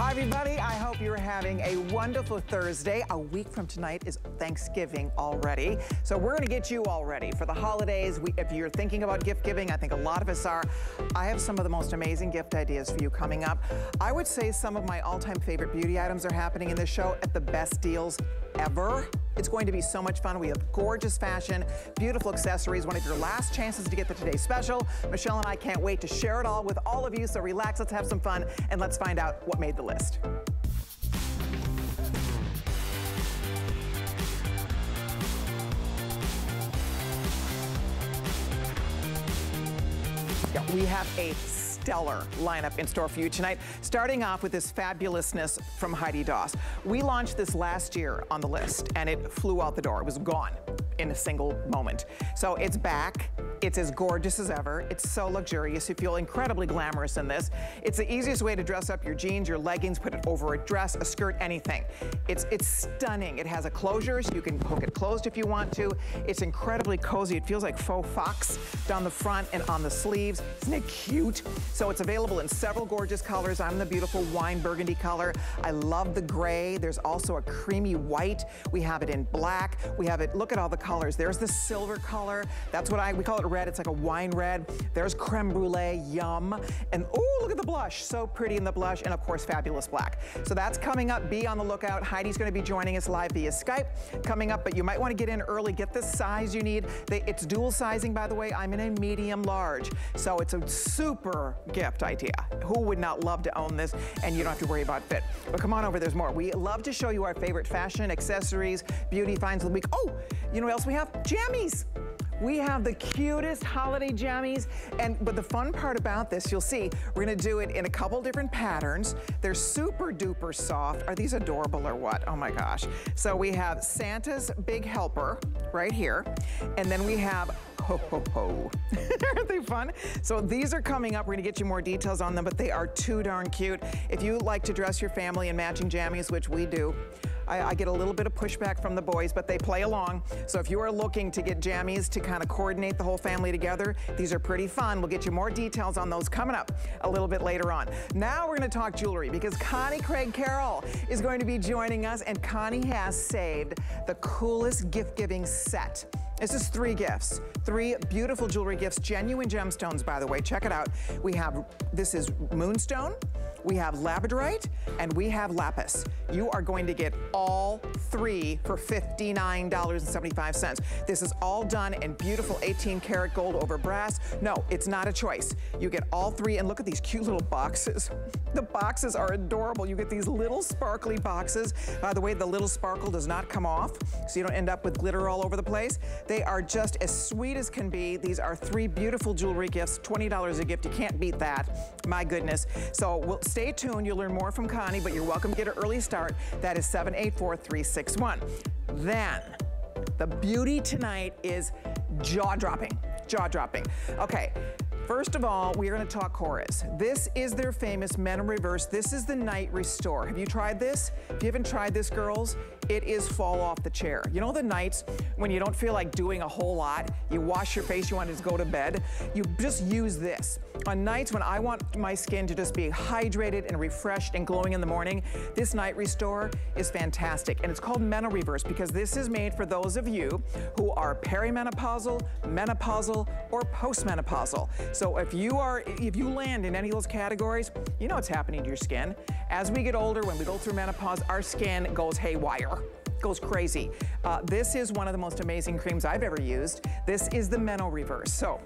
Hi, everybody. I hope you're having a wonderful Thursday. A week from tonight is Thanksgiving already. So we're going to get you all ready for the holidays. We, if you're thinking about gift giving, I think a lot of us are. I have some of the most amazing gift ideas for you coming up. I would say some of my all-time favorite beauty items are happening in this show at the best deals ever. It's going to be so much fun. We have gorgeous fashion, beautiful accessories, one of your last chances to get the Today Special. Michelle and I can't wait to share it all with all of you, so relax, let's have some fun, and let's find out what made the list. Yeah, we have a stellar lineup in store for you tonight, starting off with this fabulousness from Heidi Daus. We launched this last year on the list, and it flew out the door. It was gone in a single moment. So it's back. It's as gorgeous as ever. It's so luxurious. You feel incredibly glamorous in this. It's the easiest way to dress up your jeans, your leggings, put it over a dress, a skirt, anything. It's, it's stunning. It has a closure, so you can hook it closed if you want to. It's incredibly cozy. It feels like faux fox down the front and on the sleeves. Isn't it cute? So it's available in several gorgeous colors. I'm the beautiful wine burgundy color. I love the gray. There's also a creamy white. We have it in black. We have it, look at all the colors. There's the silver color. That's what I, we call it red. It's like a wine red. There's creme brulee, yum. And oh, look at the blush. So pretty in the blush. And of course, fabulous black. So that's coming up. Be on the lookout. Heidi's gonna be joining us live via Skype coming up, but you might wanna get in early. Get the size you need. They, it's dual sizing, by the way. I'm in a medium large. So it's a super gift idea. Who would not love to own this? And you don't have to worry about fit. But come on over, there's more. We love to show you our favorite fashion, accessories, beauty finds of the week. Oh, you know what else we have? Jammies. We have the cutest holiday jammies. And but the fun part about this, you'll see, we're gonna do it in a couple different patterns. They're super duper soft. Are these adorable or what? Oh my gosh. So we have Santa's Big Helper right here. And then we have ho ho ho. Aren't they fun? So these are coming up. We're gonna get you more details on them, but they are too darn cute. If you like to dress your family in matching jammies, which we do, I, I, get a little bit of pushback from the boys, but they play along. So if you are looking to get jammies to kind of coordinate the whole family together, these are pretty fun. We'll get you more details on those coming up a little bit later on. Now we're to talk jewelry because Connie Craig Carroll is going to be joining us and Connie has saved the coolest gift-giving set. This is three gifts, three beautiful jewelry gifts, genuine gemstones, by the way. Check it out. We have, this is moonstone, we have labradorite, and we have lapis. You are going to get all three for $59.75. This is all done in beautiful 18 karat gold over brass. No, it's not a choice. You get all three, and look at these cute little boxes. The boxes are adorable. You get these little sparkly boxes. By the way, the little sparkle does not come off, so you don't end up with glitter all over the place. They are just as sweet as can be. These are three beautiful jewelry gifts, $20 a gift. You can't beat that. My goodness. So we'll stay tuned. You'll learn more from Connie, but you're welcome to get an early start. That is 784-361. Then, the beauty tonight is jaw-dropping, jaw-dropping. Okay, First of all, we're gonna talk Korres. This is their famous Meno Reverse. This is the Night Restore. Have you tried this? If you haven't tried this, girls, it is fall off the chair. You know the nights when you don't feel like doing a whole lot, you wash your face, you want to just go to bed, you just use this. On nights when I want my skin to just be hydrated and refreshed and glowing in the morning, this Night Restore is fantastic. And it's called Meno Reverse because this is made for those of you who are perimenopausal, menopausal, or postmenopausal. So if you are, if you land in any of those categories, you know what's happening to your skin. As we get older, when we go through menopause, our skin goes haywire goes crazy. Uh, this is one of the most amazing creams I've ever used. This is the Meno Reverse. So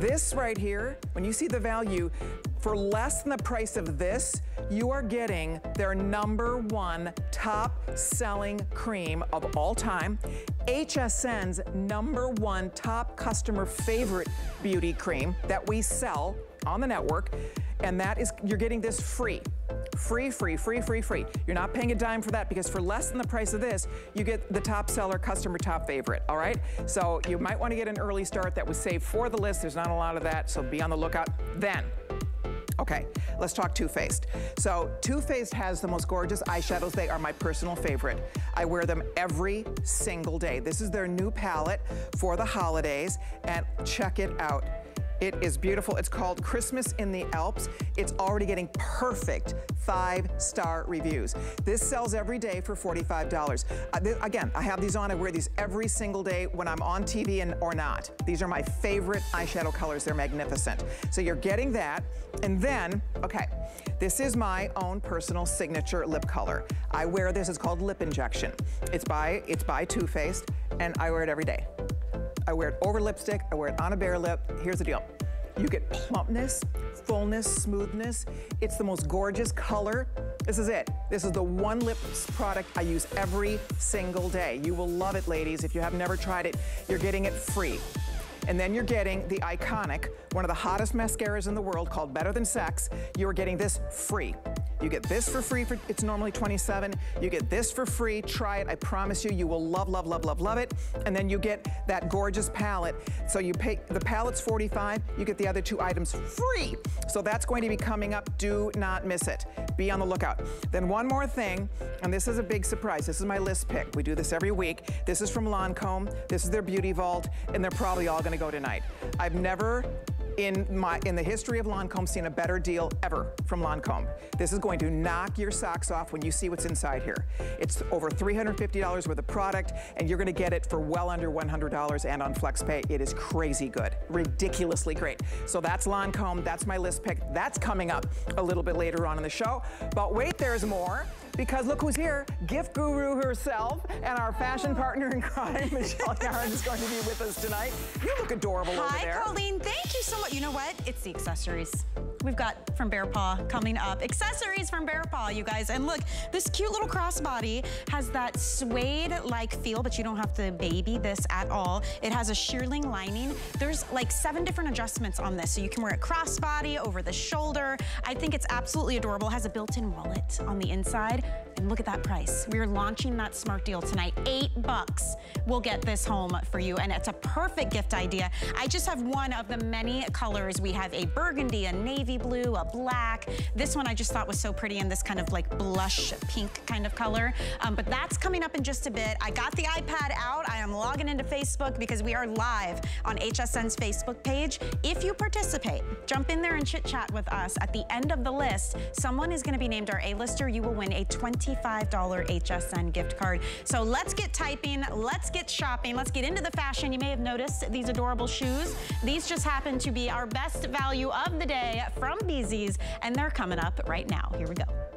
this right here, when you see the value, for less than the price of this, you are getting their number one top selling cream of all time, HSN's number one top customer favorite beauty cream that we sell on the network, and that is, you're getting this free. Free, free, free, free, free. You're not paying a dime for that because for less than the price of this, you get the top seller, customer top favorite, all right? So you might want to get an early start that was saved for the list. There's not a lot of that, so be on the lookout then. Okay, let's talk Too Faced. So Too Faced has the most gorgeous eyeshadows. They are my personal favorite. I wear them every single day. This is their new palette for the holidays, and check it out. It is beautiful. It's called Christmas in the Alps. It's already getting perfect five-star reviews. This sells every day for $45. Uh, again, I have these on. I wear these every single day when I'm on TV and or not. These are my favorite eyeshadow colors. They're magnificent. So you're getting that. And then, okay, this is my own personal signature lip color. I wear this. It's called Lip Injection. It's by, it's by Too Faced, and I wear it every day. I wear it over lipstick, I wear it on a bare lip. Here's the deal. You get plumpness, fullness, smoothness. It's the most gorgeous color. This is it. This is the one lips product I use every single day. You will love it, ladies. If you have never tried it, you're getting it free. And then you're getting the iconic, one of the hottest mascaras in the world called Better Than Sex. You're getting this free. You get this for free, for it's normally 27. You get this for free, try it, I promise you, you will love, love, love, love, love it. And then you get that gorgeous palette. So you pay, the palette's 45, you get the other two items free. So that's going to be coming up, do not miss it. Be on the lookout. Then one more thing, and this is a big surprise. This is my list pick. We do this every week. This is from Lancome. This is their beauty vault, and they're probably all gonna go tonight. I've never in my in the history of Lancome seen a better deal ever from Lancome. This is going to knock your socks off when you see what's inside here. It's over $350 worth of product and you're gonna get it for well under $100 and on FlexPay. It is crazy good, ridiculously great. So that's Lancome, that's my list pick. That's coming up a little bit later on in the show. But wait, there's more because look who's here, gift guru herself and our fashion partner in crime, Michelle Yarn is going to be with us tonight. You look adorable Hi, over there. Hi, Colleen. Thank you so much. You know what? It's the accessories. We've got from Bearpaw coming up. Accessories from Bearpaw, you guys. And look, this cute little crossbody has that suede-like feel, but you don't have to baby this at all. It has a shearling lining. There's like seven different adjustments on this. So you can wear it crossbody, over the shoulder. I think it's absolutely adorable. It has a built-in wallet on the inside. And look at that price. We're launching that smart deal tonight. Eight bucks will get this home for you. And it's a perfect gift idea. I just have one of the many colors. We have a burgundy, a navy blue, a black. This one I just thought was so pretty in this kind of like blush pink kind of color. Um, but that's coming up in just a bit. I got the iPad out. I am logging into Facebook because we are live on HSN's Facebook page. If you participate, jump in there and chit chat with us. At the end of the list, someone is gonna be named our A-lister. You will win a 20 $25 HSN gift card. So let's get typing, let's get shopping, let's get into the fashion. You may have noticed these adorable shoes. These just happen to be our best value of the day from BZees, and they're coming up right now. Here we go.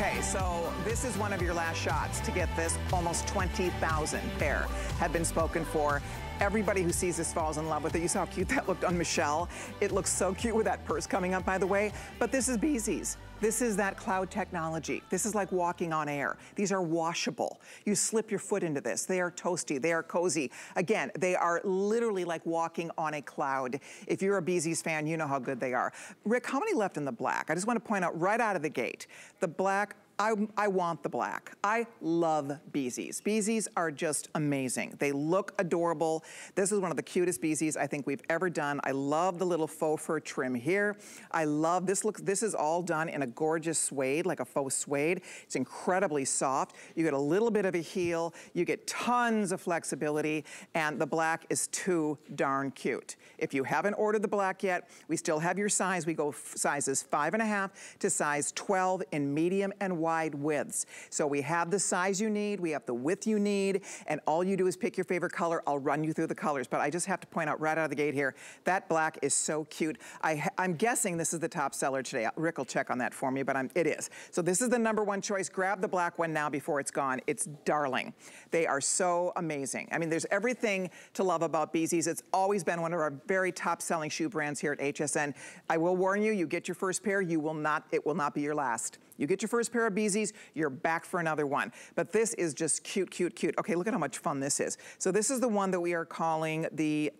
Okay, so this is one of your last shots to get this. Almost 20,000 pair have been spoken for. Everybody who sees this falls in love with it. You saw how cute that looked on Michelle. It looks so cute with that purse coming up, by the way. But this is BZees. This is that cloud technology. This is like walking on air. These are washable. You slip your foot into this. They are toasty. They are cozy. Again, they are literally like walking on a cloud. If you're a BZees fan, you know how good they are. Rick, how many left in the black? I just want to point out right out of the gate, the black I, I, want the black. I love BZees. BZees are just amazing. They look adorable. This is one of the cutest BZees I think we've ever done. I love the little faux fur trim here. I love this look. This is all done in a gorgeous suede, like a faux suede. It's incredibly soft. You get a little bit of a heel. You get tons of flexibility. And the black is too darn cute. If you haven't ordered the black yet, we still have your size. We go sizes five and a half to size 12 in medium and wide wide widths. So we have the size you need, we have the width you need, and all you do is pick your favorite color. I'll run you through the colors, but I just have to point out right out of the gate here, that black is so cute. I, am guessing this is the top seller today. Rick will check on that for me, but I'm, it is. So this is the number one choice. Grab the black one now before it's gone. It's darling. They are so amazing. I mean, there's everything to love about BZees. It's always been one of our very top selling shoe brands here at HSN. I will warn you, you get your first pair, you will not, it will not be your last. You get your first pair of BZees, you're back for another one. But this is just cute, cute, cute. Okay, look at how much fun this is. So this is the one that we are calling the,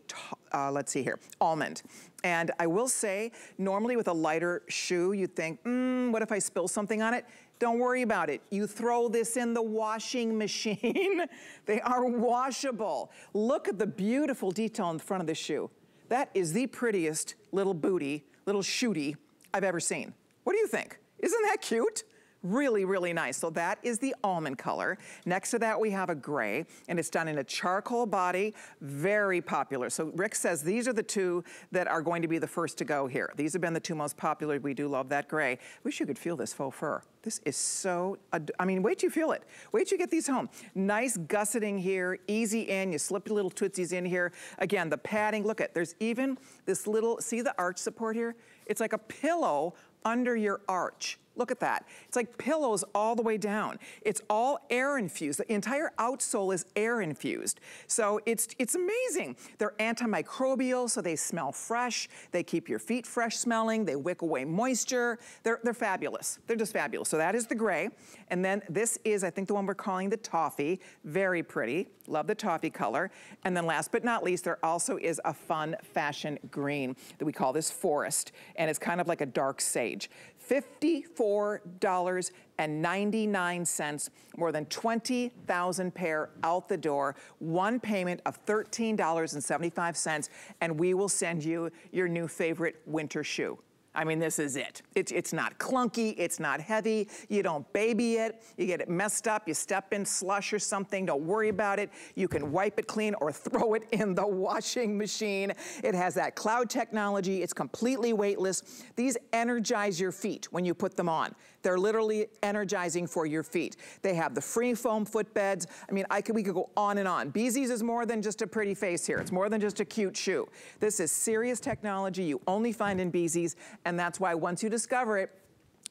uh, let's see here, almond. And I will say, normally with a lighter shoe, you'd think, hmm, what if I spill something on it? Don't worry about it. You throw this in the washing machine. they are washable. Look at the beautiful detail in the front of the shoe. That is the prettiest little booty, little shooty I've ever seen. What do you think? Isn't that cute? Really, really nice. So that is the almond color. Next to that, we have a gray, and it's done in a charcoal body, very popular. So Rick says these are the two that are going to be the first to go here. These have been the two most popular. We do love that gray. Wish you could feel this faux fur. This is so, I mean, wait till you feel it. Wait till you get these home. Nice gusseting here, easy in. You slip your little tootsies in here. Again, the padding, look at, there's even this little, see the arch support here? It's like a pillow under your arch. Look at that. It's like pillows all the way down. It's all air infused. The entire outsole is air infused. So it's, it's amazing. They're antimicrobial, so they smell fresh. They keep your feet fresh smelling. They wick away moisture. They're, they're fabulous. They're just fabulous. So that is the gray. And then this is, I think, the one we're calling the toffee. Very pretty. Love the toffee color. And then last but not least, there also is a fun fashion green that we call this forest. And it's kind of like a dark sage. $54.99, more than 20,000 pair out the door, one payment of $13.75, and we will send you your new favorite winter shoe. I mean, this is it. It's, it's not clunky, it's not heavy, you don't baby it, you get it messed up, you step in slush or something, don't worry about it. You can wipe it clean or throw it in the washing machine. It has that cloud technology, it's completely weightless. These energize your feet when you put them on. They're literally energizing for your feet. They have the free foam footbeds. I mean, I could, we could go on and on. BZees is more than just a pretty face here. It's more than just a cute shoe. This is serious technology you only find in BZees, and that's why once you discover it,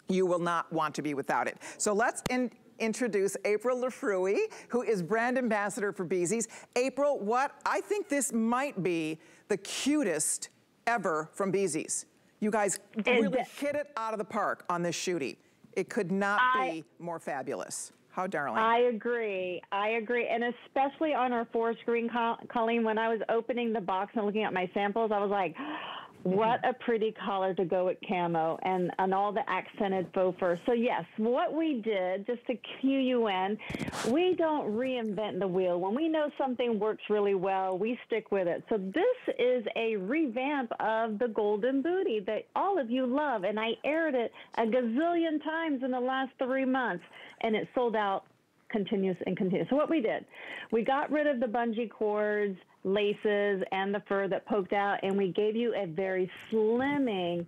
you will not want to be without it. So let's in introduce April Lafrui, who is brand ambassador for BZees. April, what, I think this might be the cutest ever from BZees. You guys really hit it out of the park on this shooty. It could not I, be more fabulous. How darling. I agree. I agree. And especially on our forest green, Colleen, when I was opening the box and looking at my samples, I was like, what mm-hmm. a pretty collar to go with camo and, and all the accented faux fur. So yes, what we did, just to cue you in, we don't reinvent the wheel. When we know something works really well, we stick with it. So this is a revamp of the Golden Booty that all of you love. And I aired it a gazillion times in the last three months and it sold out continuous and continuous. So what we did, we got rid of the bungee cords, laces, and the fur that poked out, and we gave you a very slimming,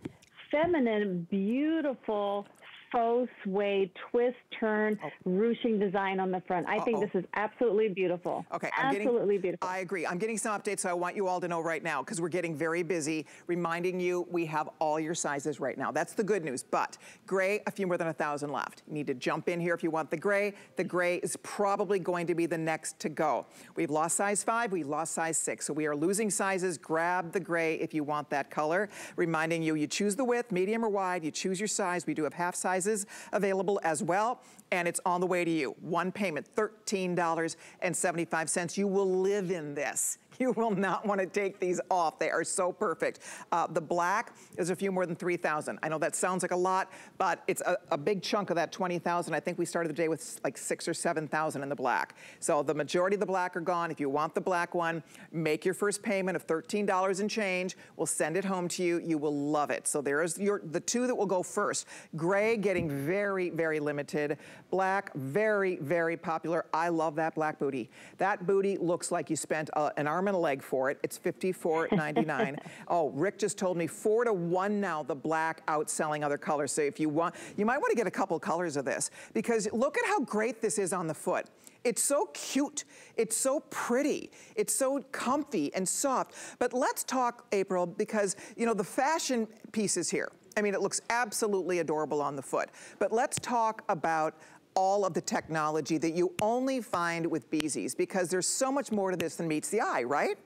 feminine, beautiful faux suede twist turn oh. ruching design on the front. I Uh-oh. think this is absolutely beautiful. Okay, I'm absolutely getting, beautiful. I agree. I'm getting some updates, so I want you all to know right now because we're getting very busy reminding you we have all your sizes right now. That's the good news. But gray, a few more than a thousand left. You need to jump in here if you want the gray. The gray is probably going to be the next to go. We've lost size five, we lost size six. So we are losing sizes. Grab the gray if you want that color. Reminding you, you choose the width, medium or wide, you choose your size. We do have half size sizes available as well. And it's on the way to you. One payment, $13.75. You will live in this. You will not want to take these off. They are so perfect. Uh, the black is a few more than 3,000. I know that sounds like a lot, but it's a, a big chunk of that 20,000. I think we started the day with like six or 7,000 in the black. So the majority of the black are gone. If you want the black one, make your first payment of $13 and change. We'll send it home to you. You will love it. So there's your the two that will go first. Gray getting very, very limited. Black, very, very popular. I love that black booty. That booty looks like you spent uh, an arm and a leg for it. It's $54.99. oh, Rick just told me four to one now, the black outselling other colors. So if you want, you might want to get a couple colors of this because look at how great this is on the foot. It's so cute. It's so pretty. It's so comfy and soft. But let's talk, April, because, you know, the fashion piece is here. I mean, it looks absolutely adorable on the foot. But let's talk about all of the technology that you only find with BZees because there's so much more to this than meets the eye, right?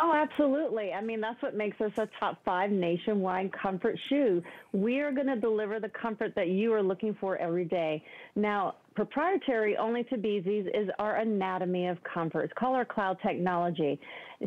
Oh, absolutely. I mean, that's what makes us a top five nationwide comfort shoe. We are going to deliver the comfort that you are looking for every day. Now, proprietary only to BZees is our anatomy of comfort. It's called our cloud technology.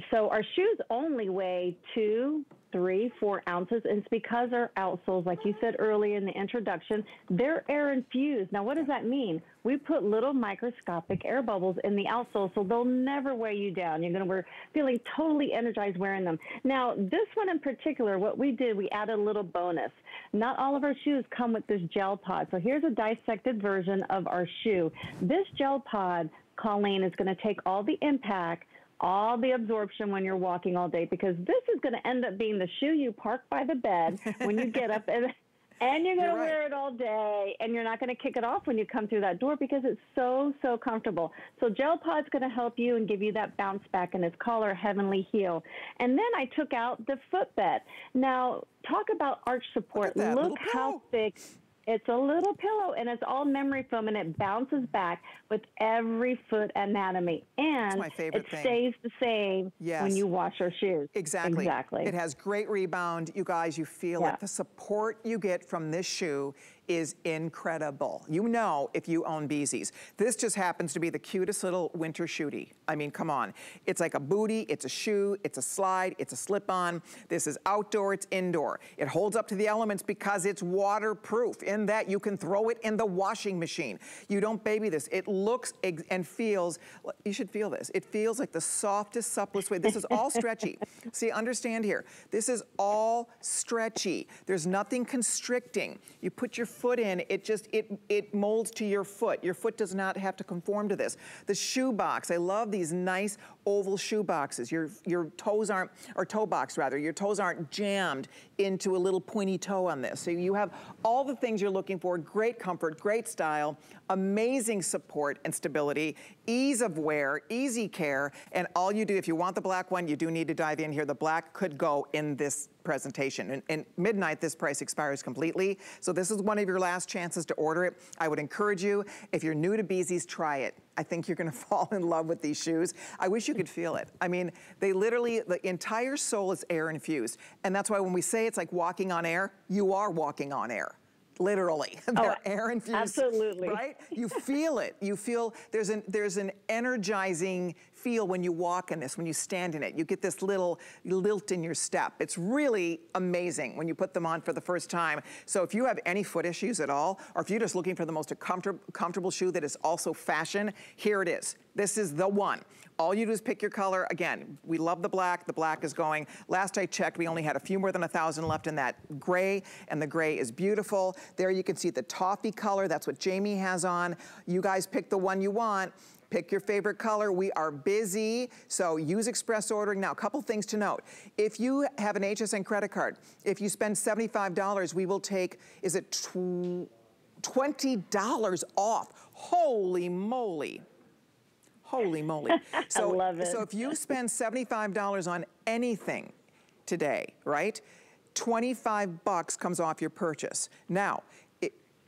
So our shoes only weigh two three, four ounces. And it's because our outsoles, like you said earlier in the introduction, they're air infused. Now, what does that mean? We put little microscopic air bubbles in the outsole, so they'll never weigh you down. You're going to be feeling totally energized wearing them. Now, this one in particular, what we did, we added a little bonus. Not all of our shoes come with this gel pod. So here's a dissected version of our shoe. This gel pod, Colleen, is going to take all the impact all the absorption when you're walking all day because this is going to end up being the shoe you park by the bed when you get up and and you're going to right. wear it all day and you're not going to kick it off when you come through that door because it's so so comfortable. So gel pod's going to help you and give you that bounce back and it's called our heavenly heel. And then i took out the footbed now talk about arch support. Look, look how thick it's a little pillow and it's all memory foam and it bounces back with every foot anatomy. And it thing. stays the same yes. when you wash your shoes. Exactly. Exactly. It has great rebound. You guys, you feel yeah. it. The support you get from this shoe is incredible. You know if you own BZees. This just happens to be the cutest little winter shooty. I mean, come on. It's like a booty, it's a shoe, it's a slide, it's a slip-on. This is outdoor, it's indoor. It holds up to the elements because it's waterproof in that you can throw it in the washing machine. You don't baby this. It looks and feels, you should feel this. It feels like the softest, supplest way. This is all stretchy. See, understand here. This is all stretchy. There's nothing constricting. You put your foot in, it just, it, it molds to your foot. Your foot does not have to conform to this. The shoe box, I love these nice oval shoe boxes. Your, your toes aren't, or toe box rather, your toes aren't jammed into a little pointy toe on this. So you have all the things you're looking for, great comfort, great style, amazing support and stability, ease of wear, easy care, and all you do, if you want the black one, you do need to dive in here. The black could go in this presentation. And, and, midnight, this price expires completely. So this is one of your last chances to order it. I would encourage you, if you're new to BZees, try it. I think you're gonna fall in love with these shoes. I wish you could feel it. I mean, they literally, the entire sole is air infused. And that's why when we say it's like walking on air, you are walking on air literally. Oh, They're oh, air infused. Absolutely. Right? You feel it. You feel there's an there's an energizing feel when you walk in this, when you stand in it. You get this little lilt in your step. It's really amazing when you put them on for the first time. So if you have any foot issues at all, or if you're just looking for the most comfort comfortable shoe that is also fashion, here it is. This is the one. All you do is pick your color. Again, we love the black. The black is going. Last I checked, we only had a few more than a thousand left in that gray, and the gray is beautiful. There you can see the toffee color. That's what Jamie has on. You guys pick the one you want. Pick your favorite color. We are busy, so use express ordering. Now, a couple things to note. If you have an HSN credit card, if you spend $75, we will take, is it $20 off? Holy moly. Holy moly. So, I love it. So if you spend $75 on anything today, right? 25 bucks comes off your purchase. Now,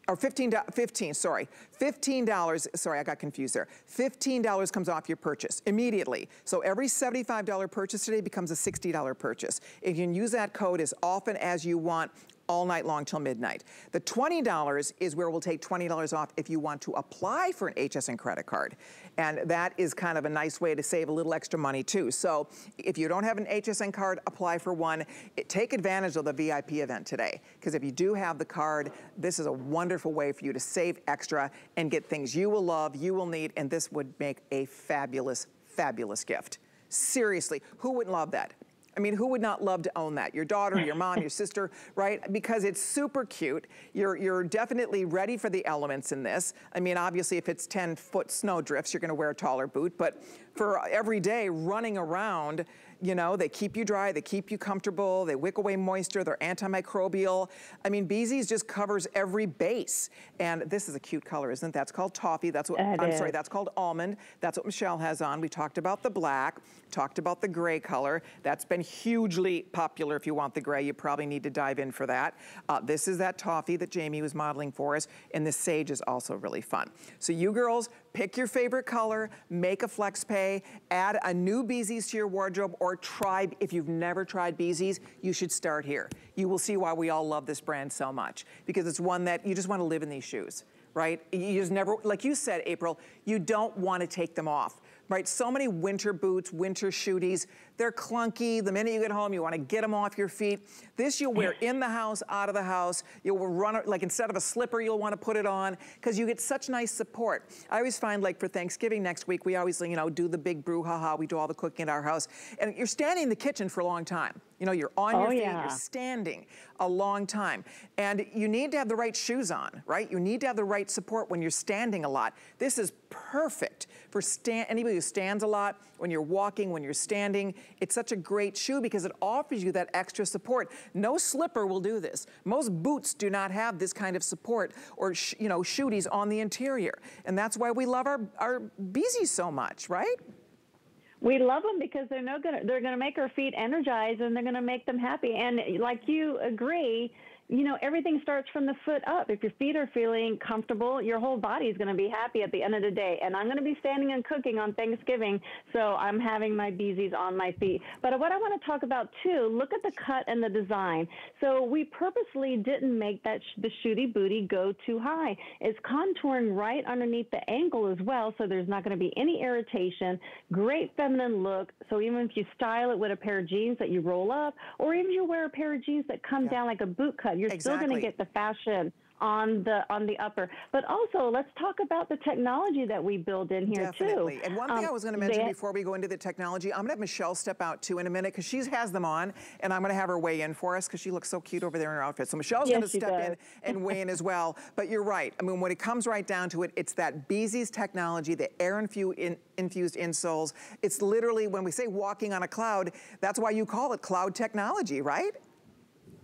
or 15, 15, sorry, $15, sorry, I got confused there. $15 comes off your purchase immediately. So every $75 purchase today becomes a $60 purchase. And you can use that code as often as you want all night long till midnight. The $20 is where we'll take $20 off if you want to apply for an HSN credit card. And that is kind of a nice way to save a little extra money too. So if you don't have an HSN card, apply for one. Take advantage of the VIP event today. Because if you do have the card, this is a wonderful way for you to save extra and get things you will love, you will need, and this would make a fabulous, fabulous gift. Seriously, who wouldn't love that? I mean, who would not love to own that? Your daughter, your mom, your sister, right? Because it's super cute. You're, you're definitely ready for the elements in this. I mean, obviously, if it's 10 foot snow drifts, you're gonna wear a taller boot, but for every day running around, you know, they keep you dry, they keep you comfortable, they wick away moisture, they're antimicrobial. I mean, BZees just covers every base. And this is a cute color, isn't it? That's called toffee. That's what, it I'm is. sorry, that's called almond. That's what Michelle has on. We talked about the black, talked about the gray color. That's been hugely popular. If you want the gray, you probably need to dive in for that. Uh, this is that toffee that Jamie was modeling for us. And the sage is also really fun. So you girls, pick your favorite color, make a flex pay, add a new BZees to your wardrobe or try, if you've never tried BZees, you should start here. You will see why we all love this brand so much because it's one that you just want to live in these shoes. right? You just never, like you said, April, you don't want to take them off right? So many winter boots, winter shooties, they're clunky. The minute you get home, you wanna get them off your feet. This you'll wear in the house, out of the house. You'll run, like instead of a slipper, you'll wanna put it on because you get such nice support. I always find like for Thanksgiving next week, we always, you know, do the big brouhaha. We do all the cooking at our house. And you're standing in the kitchen for a long time. You know, you're on oh, your oh, feet, yeah. you're standing a long time. And you need to have the right shoes on, right? You need to have the right support when you're standing a lot. This is perfect for stand anybody who stands a lot, when you're walking, when you're standing. It's such a great shoe because it offers you that extra support. No slipper will do this. Most boots do not have this kind of support or, you know, shooties on the interior. And that's why we love our, our BZees so much, right? We love them because they're no gonna they're gonna make our feet energized and they're gonna make them happy. And like you agree, you know, everything starts from the foot up. If your feet are feeling comfortable, your whole body is going to be happy at the end of the day. And I'm going to be standing and cooking on Thanksgiving, so I'm having my BZees on my feet. But what I want to talk about too, look at the cut and the design. So we purposely didn't make that sh- the shooty booty go too high. It's contouring right underneath the ankle as well, so there's not going to be any irritation. Great feminine look. So even if you style it with a pair of jeans that you roll up, or even you wear a pair of jeans that come yeah. down like a boot cut, you're exactly. still going to get the fashion on the on the upper. But also, let's talk about the technology that we build in here Definitely. too. And one thing um, I was going to mention before we go into the technology, I'm going to have Michelle step out too in a minute because she has them on, and I'm going to have her weigh in for us because she looks so cute over there in her outfit. So Michelle's yes, going to step does. in and weigh in as well. But you're right. I mean, when it comes right down to it, it's that BZees technology, the air infused in, infused insoles. It's literally when we say walking on a cloud, that's why you call it cloud technology, right?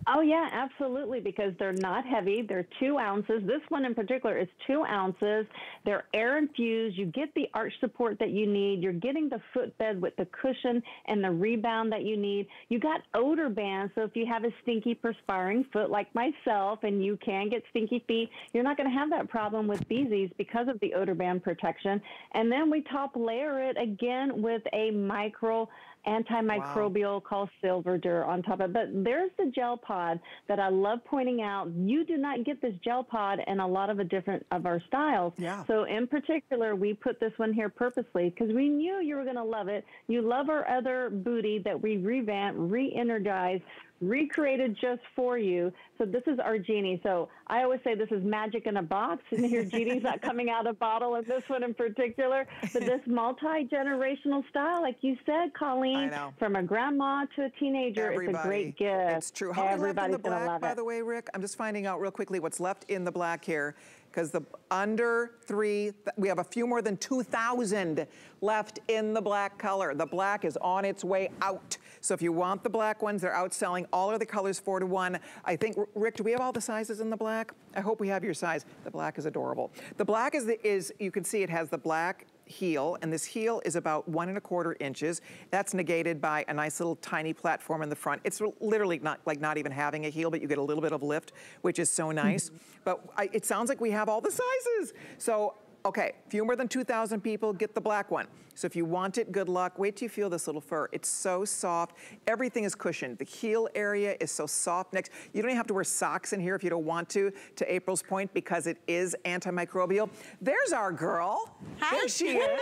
Oh, yeah, absolutely, because they're not heavy. They're two ounces. This one in particular is two ounces. They're air infused. You get the arch support that you need. You're getting the footbed with the cushion and the rebound that you need. You got odor bands, so if you have a stinky, perspiring foot like myself, and you can get stinky feet, you're not going to have that problem with BZees because of the odor band protection. And then we top layer it again with a micro antimicrobial wow. called Silvadur on top of it. But there's the gel pod that I love pointing out. You do not get this gel pod in a lot of a different of our styles. Yeah. So in particular, we put this one here purposely because we knew you were going to love it. You love our other booty that we revamp, re-energized, recreated just for you. So this is our genie. So I always say this is magic in a box, and your genie's not coming out of a bottle. And this one in particular, but this multi-generational style, like you said, Colleen, from a grandma to a teenager, Everybody. it's a great gift. It's true. How Everybody's left in the black, by it. the way, Rick? I'm just finding out real quickly what's left in the black here because the under three, we have a few more than 2,000 left in the black color. The black is on its way out. So if you want the black ones, they're outselling all of the colors four to one. I think, Rick, do we have all the sizes in the black? I hope we have your size. The black is adorable. The black is, the, is you can see it has the black heel, and this heel is about one and a quarter inches. That's negated by a nice little tiny platform in the front. It's literally not like not even having a heel, but you get a little bit of lift, which is so nice. Mm-hmm. but I, it sounds like we have all the sizes. So Okay, fewer than 2,000 people get the black one. So if you want it, good luck. Wait till you feel this little fur. It's so soft. Everything is cushioned. The heel area is so soft next. You don't even have to wear socks in here if you don't want to, to April's point, because it is antimicrobial. There's our girl. Hi. There she is.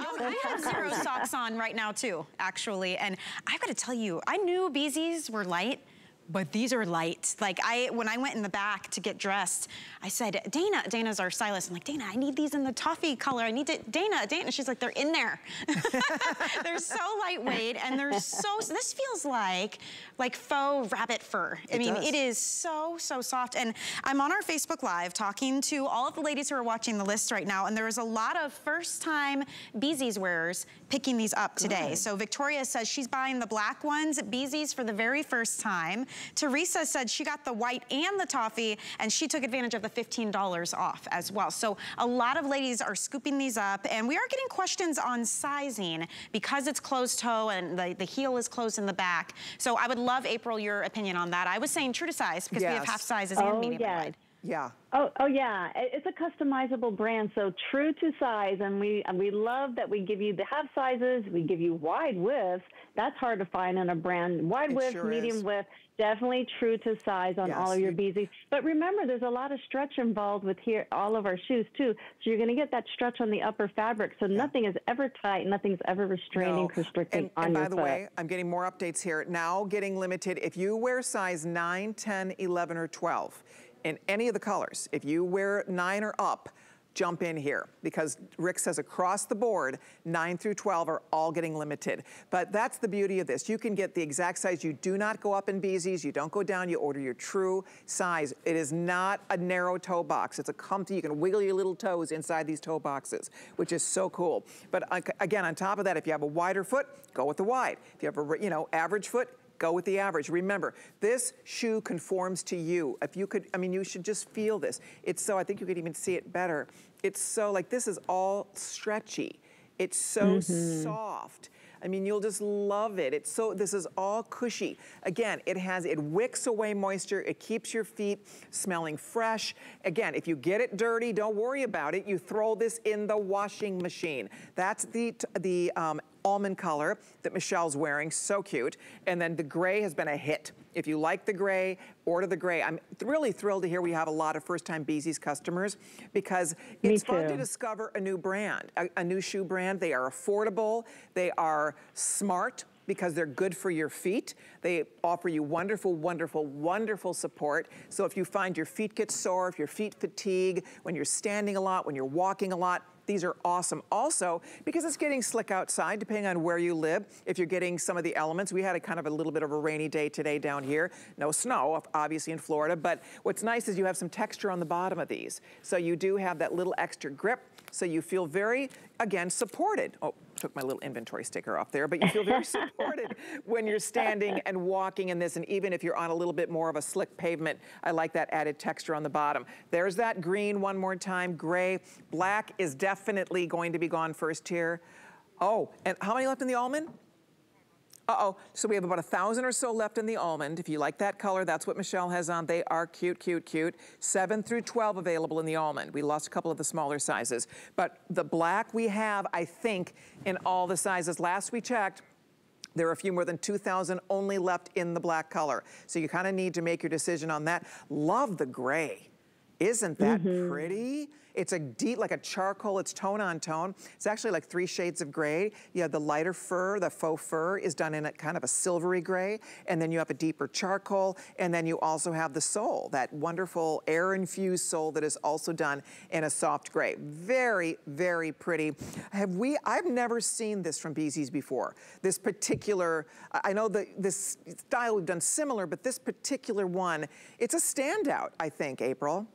oh, I have zero socks on right now too, actually. And I've got to tell you, I knew BZees were light but these are light. Like I, when I went in the back to get dressed, I said, Dana, Dana's our stylist. I'm like, Dana, I need these in the toffee color. I need it, Dana, Dana. She's like, they're in there. they're so lightweight and they're so, this feels like, like faux rabbit fur. I it mean, does. it is so, so soft. And I'm on our Facebook Live talking to all of the ladies who are watching the list right now. And there is a lot of first time BZees wearers picking these up today. Good. So Victoria says she's buying the black ones at BZees for the very first time. Teresa said she got the white and the toffee, and she took advantage of the $15 off as well. So a lot of ladies are scooping these up, and we are getting questions on sizing because it's closed toe and the, the heel is closed in the back. So I would love, April, your opinion on that. I was saying true to size because yes. we have half sizes oh, and medium yes. wide. Yeah. Oh, oh yeah. It's a customizable brand, so true to size, and we and we love that we give you the half sizes. We give you wide widths. That's hard to find in a brand. Wide It width, sure medium is. width, definitely true to size on Yes, all of your you- BZees. But remember, there's a lot of stretch involved with here all of our shoes too. So you're going to get that stretch on the upper fabric. So nothing is ever tight. Nothing's ever restraining, No. constricting and, on and by the foot. way, I'm getting more updates here. Now getting limited. If you wear size 9, 10, 11, or 12 in any of the colors, if you wear 9 or up, jump in here because Rick says across the board, 9 through 12 are all getting limited. But that's the beauty of this. You can get the exact size. You do not go up in BZees. You don't go down. You order your true size. It is not a narrow toe box. It's a comfy, you can wiggle your little toes inside these toe boxes, which is so cool. But again, on top of that, if you have a wider foot, go with the wide. If you have a, you know, average foot, go with the average. Remember, this shoe conforms to you. If you could, I mean, you should just feel this. It's so, I think you could even see it better. It's so, like, this is all stretchy. It's so soft. I mean, you'll just love it. It's so, this is all cushy. Again, it has, it wicks away moisture. It keeps your feet smelling fresh. Again, if you get it dirty, don't worry about it. You throw this in the washing machine. That's the, the um, almond color that Michelle's wearing, so cute. And then the gray has been a hit. If you like the gray, order the gray. I'm really thrilled to hear we have a lot of first-time BZees customers because Me it's fun to discover a new brand, a, a new shoe brand. They are affordable, they are smart, because they're good for your feet. They offer you wonderful, wonderful, wonderful support. So if you find your feet get sore, if your feet fatigue, when you're standing a lot, when you're walking a lot, these are awesome. Also, because it's getting slick outside, depending on where you live, if you're getting some of the elements, we had a kind of a little bit of a rainy day today down here. No snow, obviously in Florida, but what's nice is you have some texture on the bottom of these. So you do have that little extra grip, so you feel very, again, supported. Oh, took my little inventory sticker off there, but you feel very supported when you're standing and walking in this, and even if you're on a little bit more of a slick pavement, I like that added texture on the bottom. There's that green one more time, gray. Black is definitely going to be gone first here. Oh, and how many left in the almond? Uh-oh, so we have about a thousand or so left in the almond. If you like that color, that's what Michelle has on. They are cute, cute, cute. Seven through 12 available in the almond. We lost a couple of the smaller sizes. But the black we have, I think, in all the sizes. Last we checked, there are a few more than 2,000 only left in the black color. So you kind of need to make your decision on that. Love the gray. Isn't that mm-hmm. pretty? It's a deep, like a charcoal, it's tone on tone. It's actually like three shades of gray. You have the lighter fur, the faux fur is done in a kind of a silvery gray, and then you have a deeper charcoal, and then you also have the sole, that wonderful air-infused sole that is also done in a soft gray. Very, very pretty. Have we, I've never seen this from BZees before. This particular, I know that this style we've done similar, but this particular one, it's a standout, I think, April.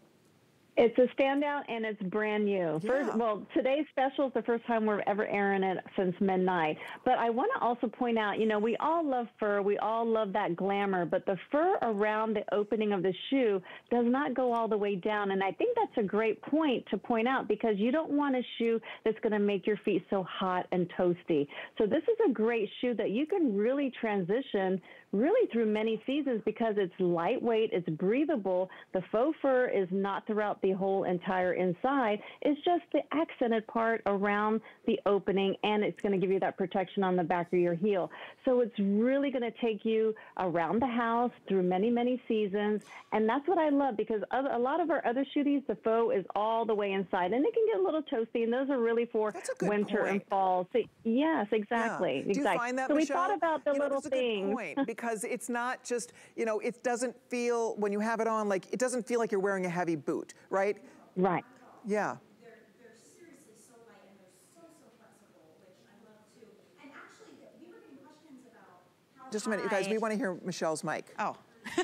It's a standout and it's brand new. First, Yeah. well, today's special is the first time we're ever airing it since midnight. But I want to also point out, you know, we all love fur. We all love that glamour, but the fur around the opening of the shoe does not go all the way down. And I think that's a great point to point out because you don't want a shoe that's going to make your feet so hot and toasty. So this is a great shoe that you can really transition really through many seasons because it's lightweight, it's breathable. The faux fur is not throughout the whole entire inside. It's just the accented part around the opening and it's going to give you that protection on the back of your heel. So it's really going to take you around the house through many, many seasons. And that's what I love because a lot of our other shootings, the faux is all the way inside and it can get a little toasty and those are really for That's a good winter and fall. So, yes, Yeah. exactly. You exactly. find that, so we thought about the you know, little that's a good things. Point because it's not just, you know, it doesn't feel, when you have it on, like, it doesn't feel like you're wearing a heavy boot, right? Right. Yeah. They're, they're seriously so light and they're so, so flexible, which I love too. And actually, th- we were getting questions about how Just a minute, you guys, we want to hear Michelle's mic. Oh.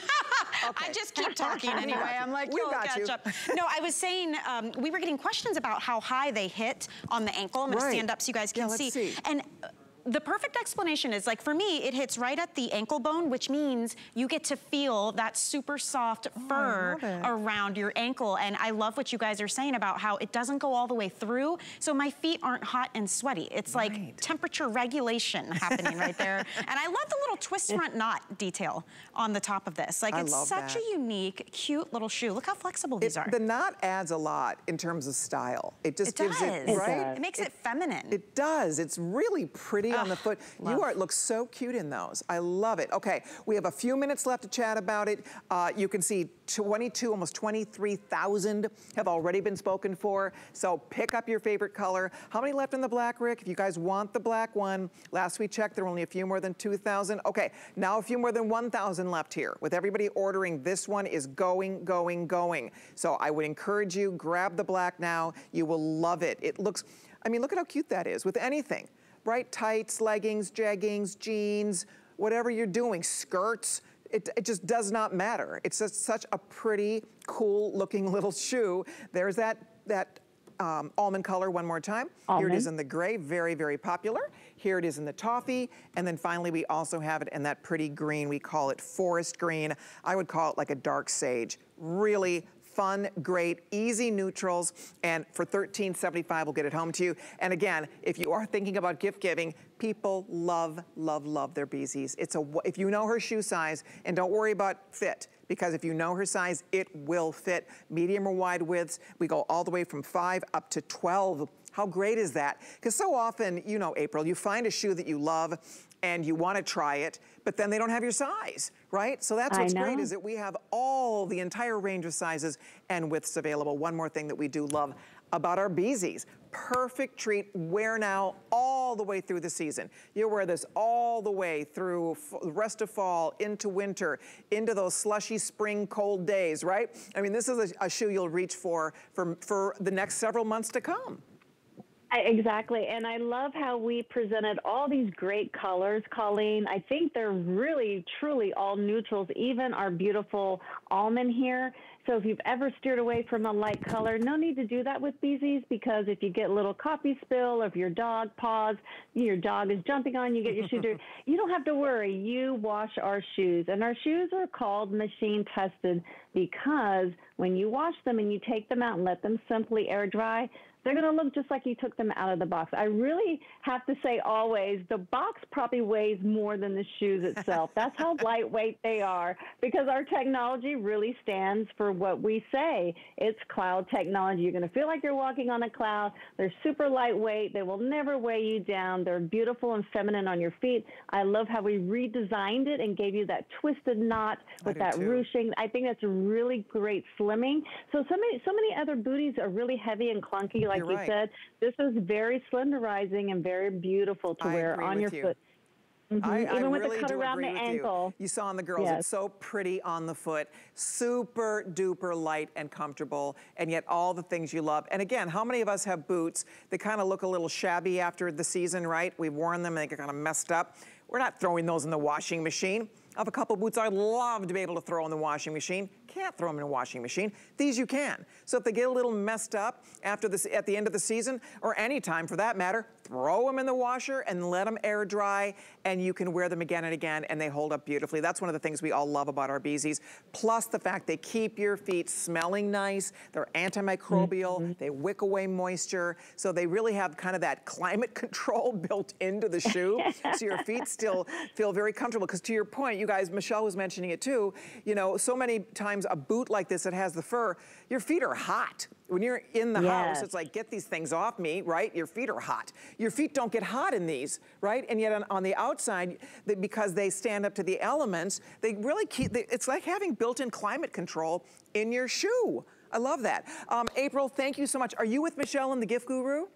I just keep talking anyway. I'm like, We you'll catch you. up. No, I was saying um, we were getting questions about how high they hit on the ankle. I'm going Right. to stand up so you guys Yeah, can let's see. see. And uh, the perfect explanation is like for me, it hits right at the ankle bone, which means you get to feel that super soft oh, fur around your ankle. And I love what you guys are saying about how it doesn't go all the way through. So my feet aren't hot and sweaty. It's right. like temperature regulation happening right there. And I love the little twist front knot detail on the top of this. Like I it's such that. a unique, cute little shoe. Look how flexible these it, are. The knot adds a lot in terms of style. It just it gives does. it, right? It, it makes it feminine. It does. It's really pretty on the foot. Love. You are it looks so cute in those. I love it. Okay, we have a few minutes left to chat about it. Uh, you can see 22, almost 23,000 have already been spoken for. So pick up your favorite color. How many left in the black, Rick? If you guys want the black one, last we checked, there were only a few more than 2,000. Okay, now a few more than 1,000 left here. With everybody ordering, this one is going, going, going. So I would encourage you, grab the black now. You will love it. It looks, I mean, look at how cute that is with anything right? Tights, leggings, jeggings, jeans, whatever you're doing, skirts, it, it, just does not matter. It's just such a pretty, cool looking little shoe. There's that, that um, almond color one more time. Almond. Here it is in the gray, very, very popular. Here it is in the toffee. And then finally, we also have it in that pretty green. We call it forest green. I would call it like a dark sage. Really fun, great, easy neutrals. And for $13.75, we'll get it home to you. And again, if you are thinking about gift giving, people love, love, love their BZees. It's a, if you know her shoe size, and don't worry about fit, because if you know her size, it will fit. Medium or wide widths, we go all the way from five up to 12. How great is that? Because so often, you know, April, you find a shoe that you love and you want to try it, but then they don't have your size, right? So that's what's great is that we have all the entire range of sizes and widths available. One more thing that we do love about our BZees. Perfect treat, wear now all the way through the season. You'll wear this all the way through the rest of fall, into winter, into those slushy spring cold days, right? I mean, this is a, a shoe you'll reach for, for for the next several months to come. I, exactly. And I love how we presented all these great colors, Colleen. I think they're really, truly all neutrals, even our beautiful almond here. So if you've ever steered away from a light color, no need to do that with BZees because if you get a little coffee spill or if your dog paws, your dog is jumping on you, get your shoe dirty, you don't have to worry. You wash our shoes. And our shoes are called machine tested because when you wash them and you take them out and let them simply air dry, they're going to look just like you took them out of the box. I really have to say always the box probably weighs more than the shoes itself. That's how lightweight they are because our technology really stands for what we say. It's cloud technology. You're going to feel like you're walking on a cloud. They're super lightweight. They will never weigh you down. They're beautiful and feminine on your feet. I love how we redesigned it and gave you that twisted knot with that too. ruching. I think that's really great slimming. So so many so many other booties are really heavy and clunky like like You're you right. said. This is very slenderizing and very beautiful to I wear on your you. foot. Mm -hmm. I, Even I with really the cut around the ankle. You. you. saw on the girls, yes. it's so pretty on the foot, super duper light and comfortable, and yet all the things you love. And again, how many of us have boots that kind of look a little shabby after the season, right? We've worn them and they get kind of messed up. We're not throwing those in the washing machine. Have a couple boots I'd love to be able to throw in the washing machine. Can't throw them in a washing machine. These you can. So if they get a little messed up after this, at the end of the season, or any time for that matter, throw them in the washer and let them air dry, and you can wear them again and again, and they hold up beautifully. That's one of the things we all love about our BZees. Plus the fact they keep your feet smelling nice. They're antimicrobial. Mm -hmm. They wick away moisture. So they really have kind of that climate control built into the shoe. so your feet still feel very comfortable. Because to your point, you guys, Michelle was mentioning it too, you know, so many times a boot like this that has the fur, your feet are hot. When you're in the yes. house, it's like, get these things off me, right? Your feet are hot. Your feet don't get hot in these, right? And yet on, on the outside, they, because they stand up to the elements, they really keep, they, it's like having built-in climate control in your shoe. I love that. Um, April, thank you so much. Are you with Michelle and the Gift Guru?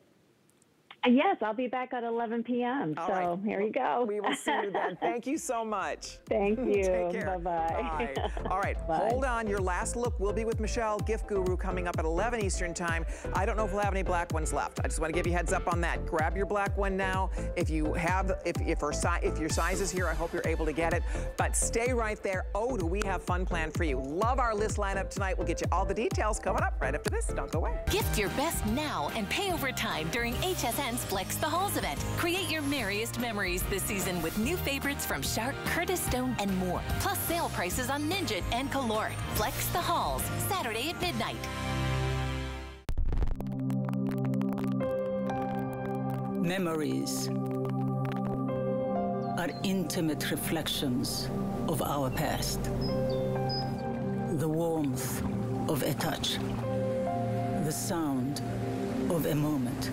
Uh, yes, I'll be back at 11 p.m. All so right. here you go. We will see you then. Thank you so much. Thank you. Take care. Bye-bye. All right, Bye. hold on. Your last look will be with Michelle, Gift Guru, coming up at 11 Eastern Time. I don't know if we'll have any black ones left. I just want to give you heads up on that. Grab your black one now. If you have, if, if, her si if your size is here, I hope you're able to get it. But stay right there. Oh, do we have fun planned for you. Love our list lineup tonight. We'll get you all the details coming up right after this. Don't go away. Gift your best now and pay over time during HSN Friends Flex the Halls event. Create your merriest memories this season with new favorites from Shark, Curtis Stone, and more. Plus sale prices on Ninja and Kalorik. Flex the Halls, Saturday at midnight. Memories are intimate reflections of our past. The warmth of a touch, the sound of a moment,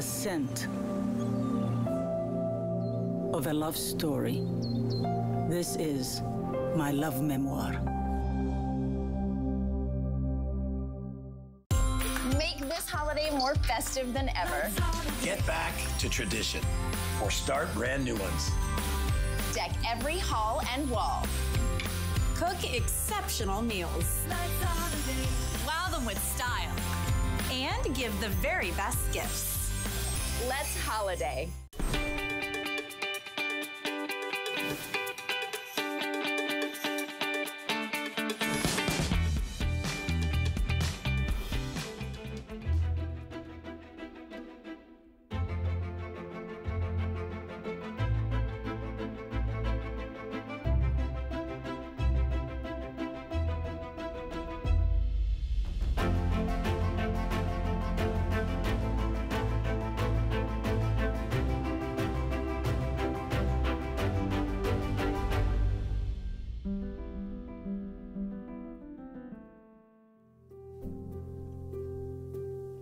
the scent of a love story. This is my love memoir. Make this holiday more festive than ever. Get back to tradition or start brand new ones. Deck every hall and wall. Cook exceptional meals. Wow them with style. And give the very best gifts. Let's holiday.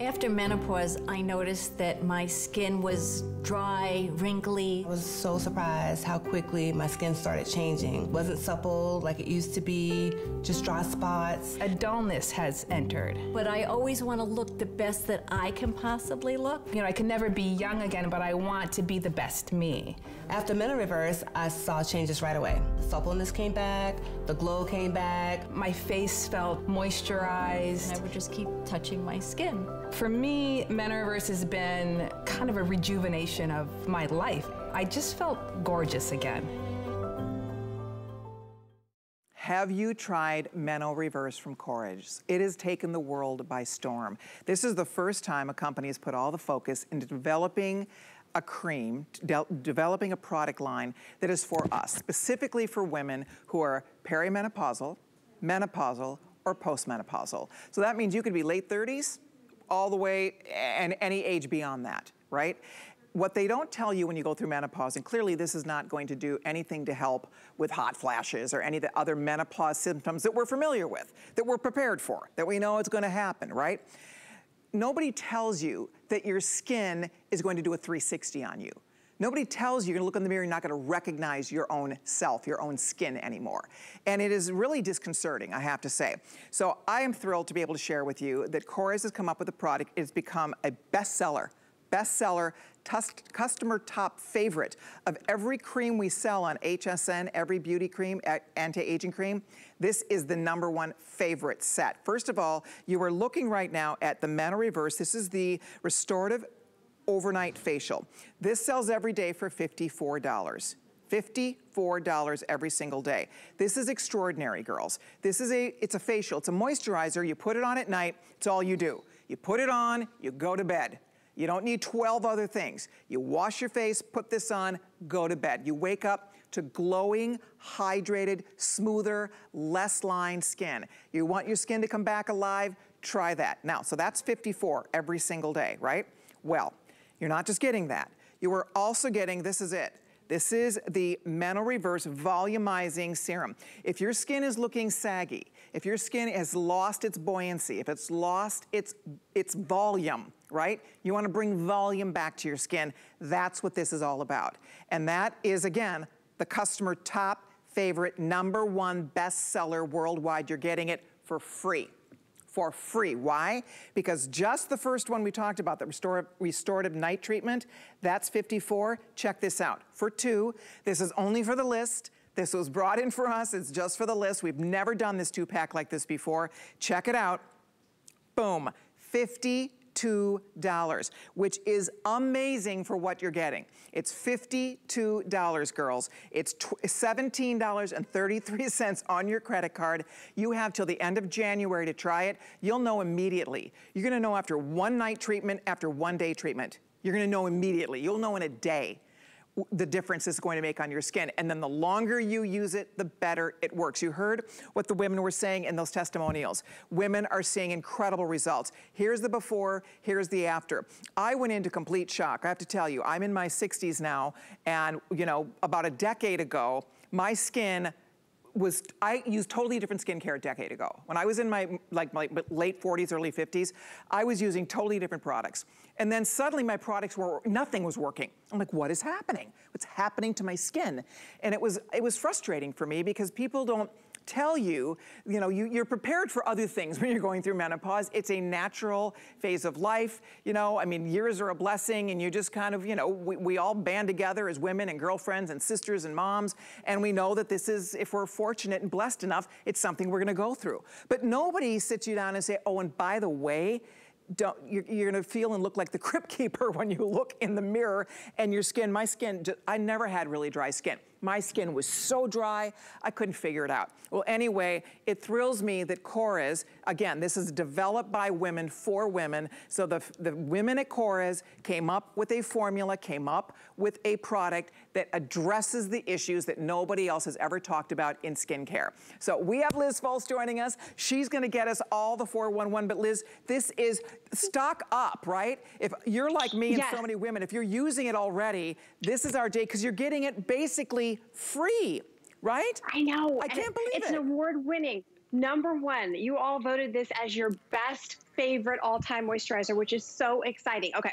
After menopause, I noticed that my skin was dry, wrinkly. I was so surprised how quickly my skin started changing. It wasn't supple like it used to be, just dry spots. A dullness has entered. But I always want to look the best that I can possibly look. You know, I can never be young again, but I want to be the best me. After Meno Reverse, I saw changes right away. The suppleness came back, the glow came back. My face felt moisturized. And I would just keep touching my skin. For me, Meno Reverse has been kind of a rejuvenation of my life. I just felt gorgeous again. Have you tried Meno Reverse from Korres? It has taken the world by storm. This is the first time a company has put all the focus into developing a cream, de developing a product line that is for us, specifically for women who are perimenopausal, menopausal, or postmenopausal. So that means you could be late 30s, all the way, and any age beyond that, right? What they don't tell you when you go through menopause, and clearly this is not going to do anything to help with hot flashes or any of the other menopause symptoms that we're familiar with, that we're prepared for, that we know it's gonna happen, right? Nobody tells you that your skin is going to do a 360 on you. Nobody tells you you're gonna look in the mirror, you're not gonna recognize your own self, your own skin anymore. And it is really disconcerting, I have to say. So I am thrilled to be able to share with you that Korres has come up with a product, it's become a bestseller, bestseller, customer top favorite of every cream we sell on HSN, every beauty cream, anti-aging cream. This is the number one favorite set. First of all, you are looking right now at the Meno Reverse. This is the restorative overnight facial. This sells every day for $54. $54 every single day. This is extraordinary, girls. This is a, it's a facial, it's a moisturizer. You put it on at night, it's all you do. You put it on, you go to bed. You don't need 12 other things. You wash your face, put this on, go to bed. You wake up to glowing, hydrated, smoother, less lined skin. You want your skin to come back alive? Try that. Now, so that's 54 every single day, right? Well, you're not just getting that. You are also getting, this is it, this is the Meno Reverse Volumizing Serum. If your skin is looking saggy, if your skin has lost its buoyancy, if it's lost its, its volume, right? You wanna bring volume back to your skin. That's what this is all about. And that is, again, the customer top favorite, number one bestseller worldwide. You're getting it for free for free. Why? Because just the first one we talked about, the restorative, restorative night treatment, that's 54. Check this out. For two, this is only for the list. This was brought in for us. It's just for the list. We've never done this two-pack like this before. Check it out. Boom. 52 $52, which is amazing for what you're getting. It's $52, girls. It's $17.33 on your credit card. You have till the end of January to try it. You'll know immediately. You're gonna know after one night treatment, after one day treatment. You're gonna know immediately. You'll know in a day the difference it's going to make on your skin. And then the longer you use it, the better it works. You heard what the women were saying in those testimonials. Women are seeing incredible results. Here's the before, here's the after. I went into complete shock. I have to tell you, I'm in my 60s now, and you know, about a decade ago, my skin was, I used totally different skincare a decade ago. When I was in my, like my late 40s, early 50s, I was using totally different products. And then suddenly my products were, nothing was working. I'm like, what is happening? What's happening to my skin? And it was, it was frustrating for me because people don't, tell you, you know, you, are prepared for other things when you're going through menopause. It's a natural phase of life. You know, I mean, years are a blessing and you just kind of, you know, we, we all band together as women and girlfriends and sisters and moms. And we know that this is, if we're fortunate and blessed enough, it's something we're gonna go through. But nobody sits you down and say, oh, and by the way, don't, you're, you're, gonna feel and look like the crypt keeper when you look in the mirror and your skin, my skin, I never had really dry skin. My skin was so dry, I couldn't figure it out. Well, anyway, it thrills me that Korres, again, this is developed by women for women. So the, the women at Korres came up with a formula, came up with a product that addresses the issues that nobody else has ever talked about in skincare. So we have Liz Folce joining us. She's gonna get us all the 411, but Liz, this is stock up, right? If you're like me and yes. so many women, if you're using it already, this is our day because you're getting it basically free, right? I know. I can't believe it's it. It's an award winning. Number one, you all voted this as your best favorite all time moisturizer, which is so exciting. Okay,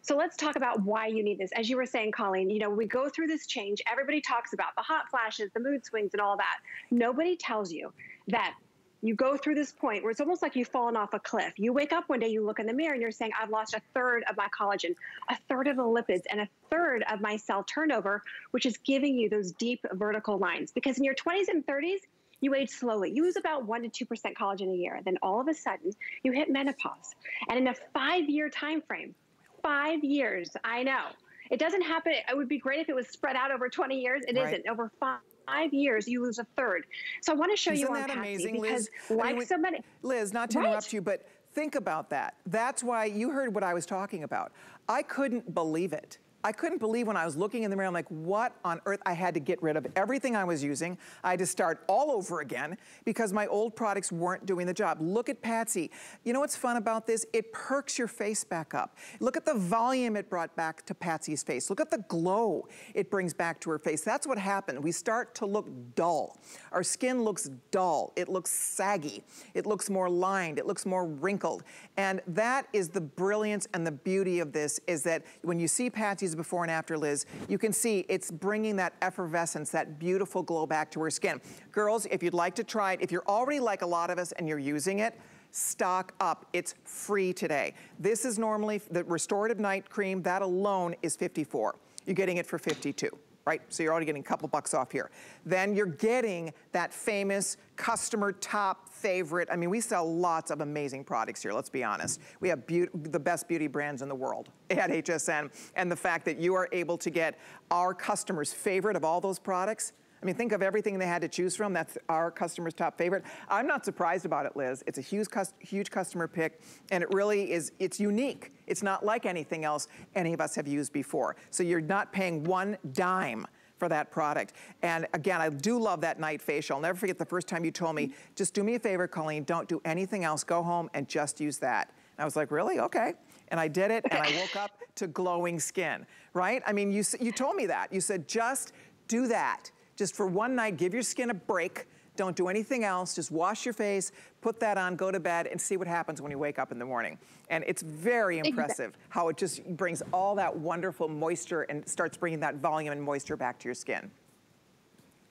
so let's talk about why you need this. As you were saying, Colleen, you know, we go through this change, everybody talks about the hot flashes, the mood swings, and all that. Nobody tells you that you go through this point where it's almost like you've fallen off a cliff. You wake up one day, you look in the mirror, and you're saying, I've lost a third of my collagen, a third of the lipids, and a third of my cell turnover, which is giving you those deep vertical lines. Because in your 20s and 30s, you age slowly. You lose about 1% to 2% collagen a year. Then all of a sudden, you hit menopause. And in a five year time frame, five years, I know. It doesn't happen. It would be great if it was spread out over 20 years. It right. not Over five five years, you lose a third. So I want to show Isn't you on that amazing, because Liz? like I mean, so many. Liz, not to right. interrupt you, but think about that. That's why you heard what I was talking about. I couldn't believe it. I couldn't believe when I was looking in the mirror, I'm like, what on earth? I had to get rid of everything I was using. I had to start all over again because my old products weren't doing the job. Look at Patsy. You know what's fun about this? It perks your face back up. Look at the volume it brought back to Patsy's face. Look at the glow it brings back to her face. That's what happened. We start to look dull. Our skin looks dull. It looks saggy. It looks more lined. It looks more wrinkled. And that is the brilliance and the beauty of this is that when you see Patsy's before and after, Liz, you can see it's bringing that effervescence, that beautiful glow back to her skin. Girls, if you'd like to try it, if you're already like a lot of us and you're using it, stock up. It's free today. This is normally the restorative night cream. That alone is 54. You're getting it for 52 right? So you're already getting a couple bucks off here. Then you're getting that famous customer top favorite. I mean, we sell lots of amazing products here, let's be honest. We have the best beauty brands in the world at HSN. And the fact that you are able to get our customers' favorite of all those products, I mean, think of everything they had to choose from. That's our customer's top favorite. I'm not surprised about it, Liz. It's a huge, huge customer pick, and it really is, it's unique. It's not like anything else any of us have used before. So you're not paying one dime for that product. And again, I do love that night facial. I'll never forget the first time you told me, just do me a favor, Colleen, don't do anything else. Go home and just use that. And I was like, really? Okay. And I did it, and I woke up to glowing skin, right? I mean, you, you told me that. You said, just do that just for one night, give your skin a break. Don't do anything else. Just wash your face, put that on, go to bed, and see what happens when you wake up in the morning. And it's very impressive exactly. how it just brings all that wonderful moisture and starts bringing that volume and moisture back to your skin.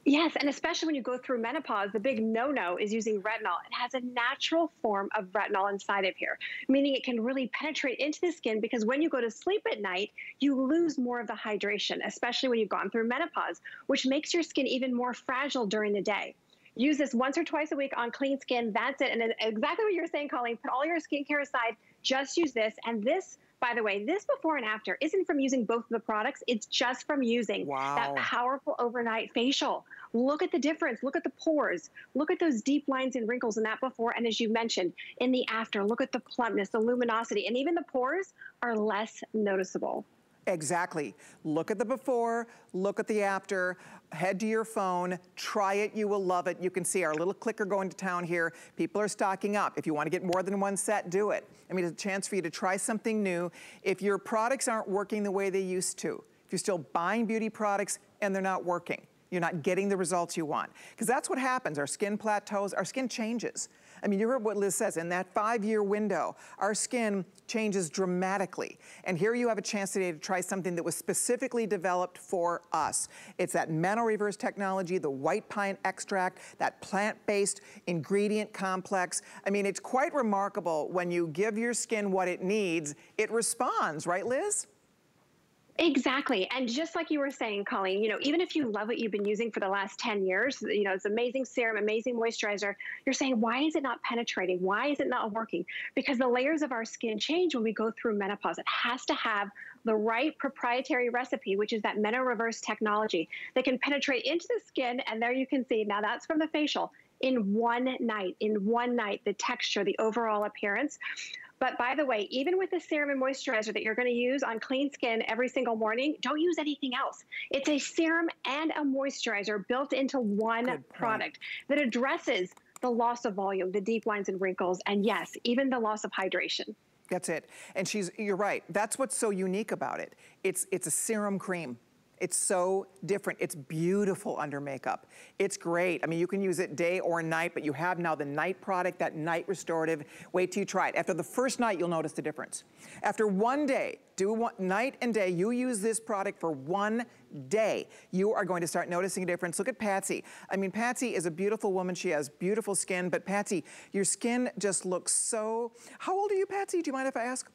Yes, and especially when you go through menopause, the big no-no is using retinol. It has a natural form of retinol inside of here, meaning it can really penetrate into the skin because when you go to sleep at night, you lose more of the hydration, especially when you've gone through menopause, which makes your skin even more fragile during the day. Use this once or twice a week on clean skin. That's it. And exactly what you're saying, Colleen, put all your skincare aside just use this. And this by the way, this before and after isn't from using both of the products. It's just from using wow. that powerful overnight facial. Look at the difference. Look at the pores. Look at those deep lines and wrinkles in that before. And as you mentioned, in the after, look at the plumpness, the luminosity, and even the pores are less noticeable. Exactly. Look at the before, look at the after, head to your phone, try it, you will love it. You can see our little clicker going to town here. People are stocking up. If you want to get more than one set, do it. I mean, it's a chance for you to try something new. If your products aren't working the way they used to, if you're still buying beauty products and they're not working, you're not getting the results you want. Because that's what happens. Our skin plateaus, our skin changes. I mean, you heard what Liz says. In that five-year window, our skin changes dramatically. And here you have a chance today to try something that was specifically developed for us. It's that Meno Reverse technology, the white pine extract, that plant-based ingredient complex. I mean, it's quite remarkable when you give your skin what it needs, it responds, right, Liz? Exactly. And just like you were saying, Colleen, you know, even if you love what you've been using for the last 10 years, you know, it's amazing serum, amazing moisturizer, you're saying, why is it not penetrating? Why is it not working? Because the layers of our skin change when we go through menopause. It has to have the right proprietary recipe, which is that Meno Reverse technology that can penetrate into the skin. And there you can see, now that's from the facial, in one night, in one night, the texture, the overall appearance. But by the way, even with the serum and moisturizer that you're going to use on clean skin every single morning, don't use anything else. It's a serum and a moisturizer built into one product that addresses the loss of volume, the deep lines and wrinkles, and yes, even the loss of hydration. That's it. And she's, you're right. That's what's so unique about it. It's, it's a serum cream. It's so different. It's beautiful under makeup. It's great. I mean, you can use it day or night, but you have now the night product, that night restorative. Wait till you try it. After the first night, you'll notice the difference. After one day, do one, night and day, you use this product for one day, you are going to start noticing a difference. Look at Patsy. I mean, Patsy is a beautiful woman. She has beautiful skin, but Patsy, your skin just looks so, how old are you, Patsy? Do you mind if I ask?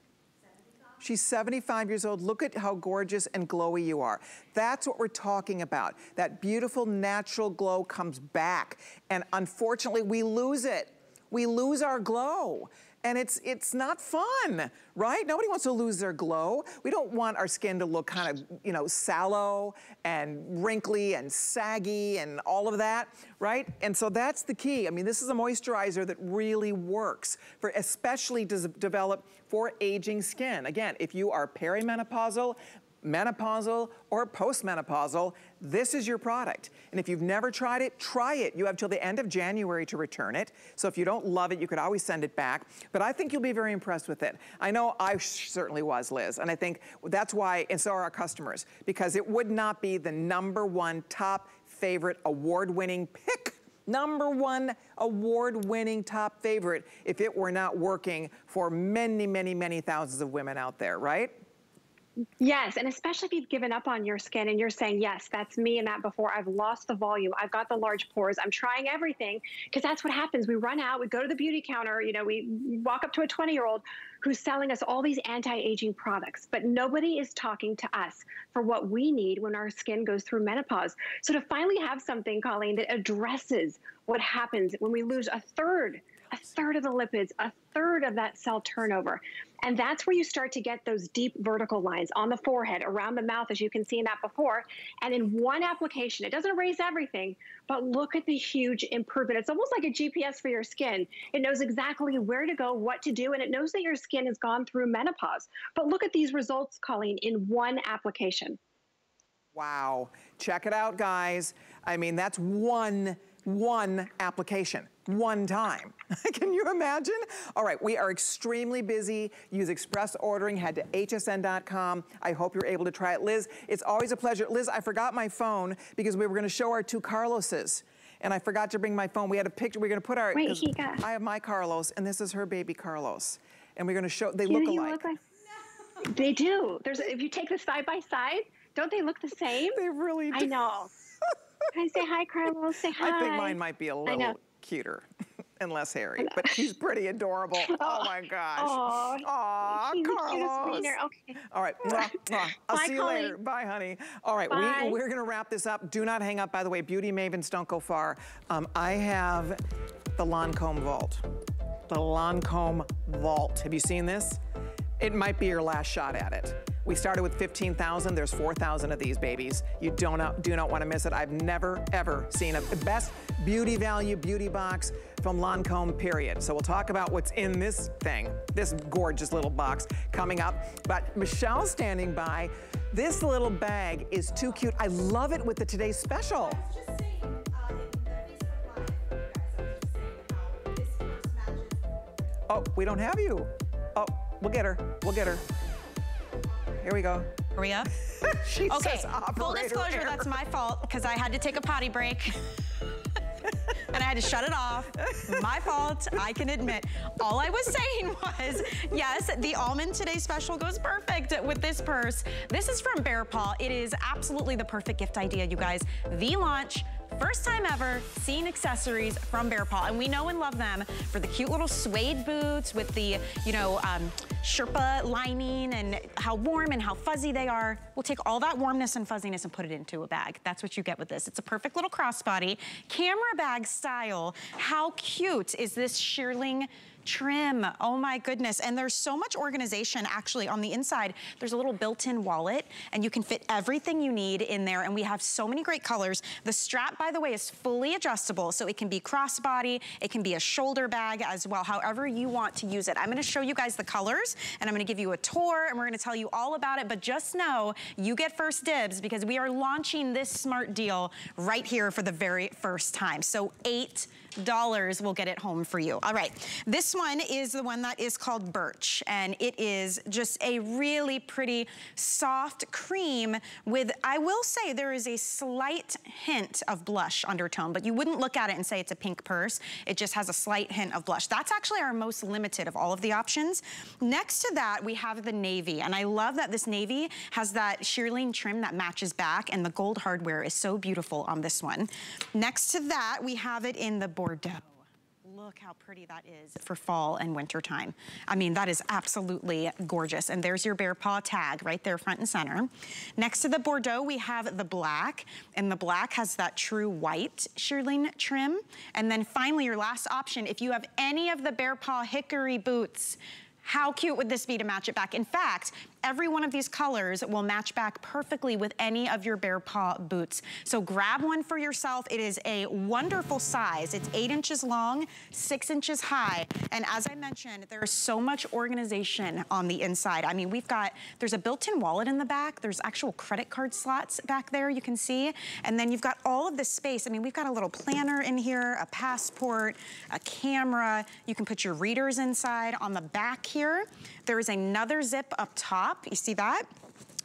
She's 75 years old. Look at how gorgeous and glowy you are. That's what we're talking about. That beautiful natural glow comes back. And unfortunately, we lose it. We lose our glow and it's it's not fun, right? Nobody wants to lose their glow. We don't want our skin to look kind of, you know, sallow and wrinkly and saggy and all of that, right? And so that's the key. I mean, this is a moisturizer that really works for especially develop for aging skin. Again, if you are perimenopausal, menopausal or postmenopausal, this is your product. And if you've never tried it, try it. You have till the end of January to return it. So if you don't love it, you could always send it back. But I think you'll be very impressed with it. I know I certainly was, Liz. And I think that's why, and so are our customers, because it would not be the number one top favorite award-winning pick number one award-winning top favorite if it were not working for many, many, many thousands of women out there, right? Yes, and especially if you've given up on your skin and you're saying, yes, that's me and that before. I've lost the volume. I've got the large pores. I'm trying everything because that's what happens. We run out, we go to the beauty counter, you know, we walk up to a 20 year old who's selling us all these anti-aging products, but nobody is talking to us for what we need when our skin goes through menopause. So to finally have something, Colleen, that addresses what happens when we lose a third a third of the lipids, a third of that cell turnover. And that's where you start to get those deep vertical lines on the forehead, around the mouth, as you can see in that before. And in one application, it doesn't erase everything, but look at the huge improvement. It's almost like a GPS for your skin. It knows exactly where to go, what to do, and it knows that your skin has gone through menopause. But look at these results, Colleen, in one application. Wow. Check it out, guys. I mean, that's one, one application one time. Can you imagine? All right, we are extremely busy. Use express ordering, head to hsn.com. I hope you're able to try it. Liz, it's always a pleasure. Liz, I forgot my phone because we were gonna show our two Carloses and I forgot to bring my phone. We had a picture, we are gonna put our, Wait, he got... I have my Carlos and this is her baby Carlos. And we're gonna show, they look alike. Look like... They do. There's, if you take the side by side, don't they look the same? They really do. I know. Can I say hi, Carlos? Say hi. I think mine might be a little cuter and less hairy, but she's pretty adorable. Oh, my gosh. Aww, Aww Carlos. Okay. All right. Mwah, mwah. I'll Bye, see you Colleen. later. Bye, honey. All right. Bye. We, we're going to wrap this up. Do not hang up. By the way, beauty mavens don't go far. Um, I have the Lancome Vault. the Lancome Vault. Have you seen this? It might be your last shot at it. We started with 15,000. There's 4,000 of these babies. You do not, do not want to miss it. I've never, ever seen a best beauty value beauty box from Lancome, period. So we'll talk about what's in this thing, this gorgeous little box coming up. But Michelle's standing by. This little bag is too cute. I love it with the Today's Special. Oh, we don't have you. Oh, we'll get her. We'll get her. Here we go. Hurry up. she okay, says full disclosure, error. that's my fault because I had to take a potty break. and I had to shut it off. My fault, I can admit. All I was saying was, yes, the Almond Today special goes perfect with this purse. This is from Bearpaw. It is absolutely the perfect gift idea, you guys. The launch First time ever seeing accessories from Bearpaw, and we know and love them for the cute little suede boots with the, you know, um, Sherpa lining and how warm and how fuzzy they are. We'll take all that warmness and fuzziness and put it into a bag. That's what you get with this. It's a perfect little crossbody, camera bag style. How cute is this shearling trim. Oh my goodness. And there's so much organization actually on the inside. There's a little built-in wallet and you can fit everything you need in there. And we have so many great colors. The strap, by the way, is fully adjustable. So it can be crossbody, it can be a shoulder bag as well, however you want to use it. I'm gonna show you guys the colors and I'm gonna give you a tour and we're gonna tell you all about it. But just know you get first dibs because we are launching this smart deal right here for the very first time. So eight dollars will get it home for you. All right, this one is the one that is called Birch, and it is just a really pretty soft cream with, I will say there is a slight hint of blush undertone, but you wouldn't look at it and say it's a pink purse. It just has a slight hint of blush. That's actually our most limited of all of the options. Next to that, we have the navy, and I love that this navy has that shearling trim that matches back, and the gold hardware is so beautiful on this one. Next to that, we have it in the Bordeaux. Look how pretty that is for fall and winter time. I mean, that is absolutely gorgeous. And there's your Bearpaw tag right there front and center. Next to the Bordeaux, we have the black. And the black has that true white shearling trim. And then finally, your last option, if you have any of the Bearpaw hickory boots, how cute would this be to match it back? In fact, every one of these colors will match back perfectly with any of your Bearpaw boots. So grab one for yourself. It is a wonderful size. It's eight inches long, six inches high. And as I mentioned, there is so much organization on the inside. I mean, we've got, there's a built-in wallet in the back. There's actual credit card slots back there, you can see. And then you've got all of this space. I mean, we've got a little planner in here, a passport, a camera. You can put your readers inside. On the back here, there is another zip up top. You see that?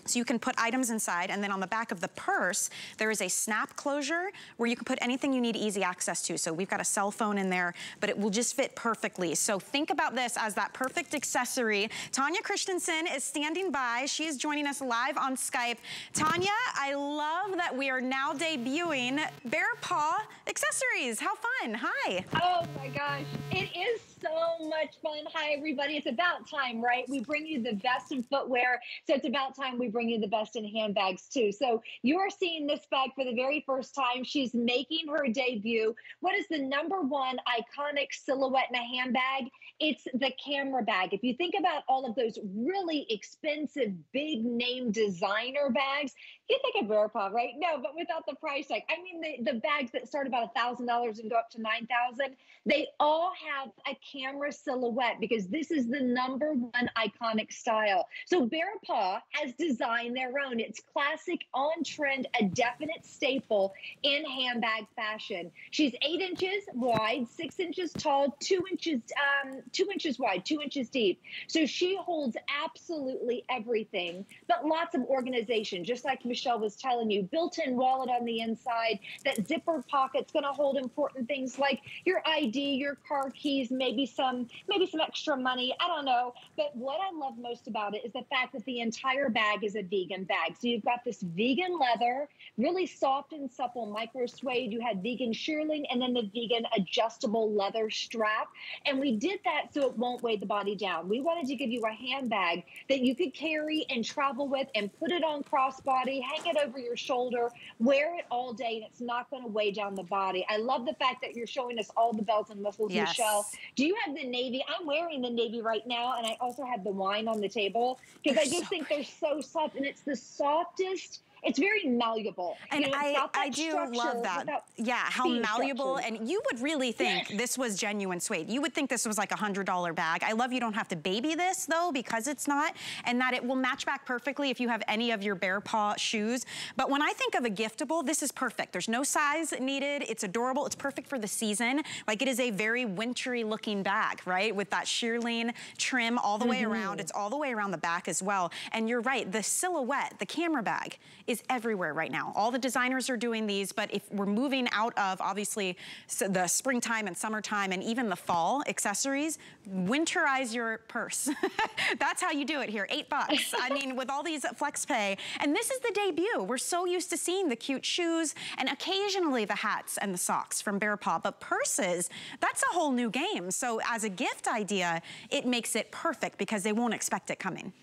So you can put items inside and then on the back of the purse, there is a snap closure where you can put anything you need easy access to. So we've got a cell phone in there, but it will just fit perfectly. So think about this as that perfect accessory. Tanya Christensen is standing by. She is joining us live on Skype. Tanya, I love that we are now debuting Bearpaw accessories. How fun. Hi. Oh my gosh. It is so much fun. Hi, everybody. It's about time, right? We bring you the best in footwear. So it's about time we bring you the best in handbags, too. So you are seeing this bag for the very first time. She's making her debut. What is the number one iconic silhouette in a handbag? It's the camera bag. If you think about all of those really expensive, big name designer bags, think of Bearpaw, right? No, but without the price tag. I mean, the, the bags that start about a thousand dollars and go up to nine thousand, they all have a camera silhouette because this is the number one iconic style. So Paw has designed their own. It's classic, on trend, a definite staple in handbag fashion. She's eight inches wide, six inches tall, two inches um, two inches wide, two inches deep. So she holds absolutely everything, but lots of organization, just like Michelle was telling you. Built-in wallet on the inside. That zipper pocket's going to hold important things like your ID, your car keys, maybe some maybe some extra money. I don't know. But what I love most about it is the fact that the entire bag is a vegan bag. So you've got this vegan leather, really soft and supple micro suede. You had vegan shearling and then the vegan adjustable leather strap. And we did that so it won't weigh the body down. We wanted to give you a handbag that you could carry and travel with and put it on crossbody, hang it over your shoulder, wear it all day, and it's not going to weigh down the body. I love the fact that you're showing us all the bells and whistles, Yes. Michelle. Do you have the navy? I'm wearing the navy right now, and I also have the wine on the table because I just so think they're so soft, and it's the softest. It's very malleable. And You know, I, I do love that. Yeah, how malleable. structured. And you would really think this was genuine suede. You would think this was like a $100 bag. I love you don't have to baby this though because it's not. And that it will match back perfectly if you have any of your Bearpaw shoes. But when I think of a giftable, this is perfect. There's no size needed. It's adorable. It's perfect for the season. Like it is a very wintry looking bag, right? With that shearling trim all the way Mhm. around. It's all the way around the back as well. And you're right, the silhouette, the camera bag is everywhere right now. All the designers are doing these, but if we're moving out of obviously the springtime and summertime and even the fall accessories, winterize your purse. That's how you do it here, eight bucks. I mean, with all these flex pay. And this is the debut. We're so used to seeing the cute shoes and occasionally the hats and the socks from Bearpaw, but purses, that's a whole new game. So as a gift idea, it makes it perfect because they won't expect it coming.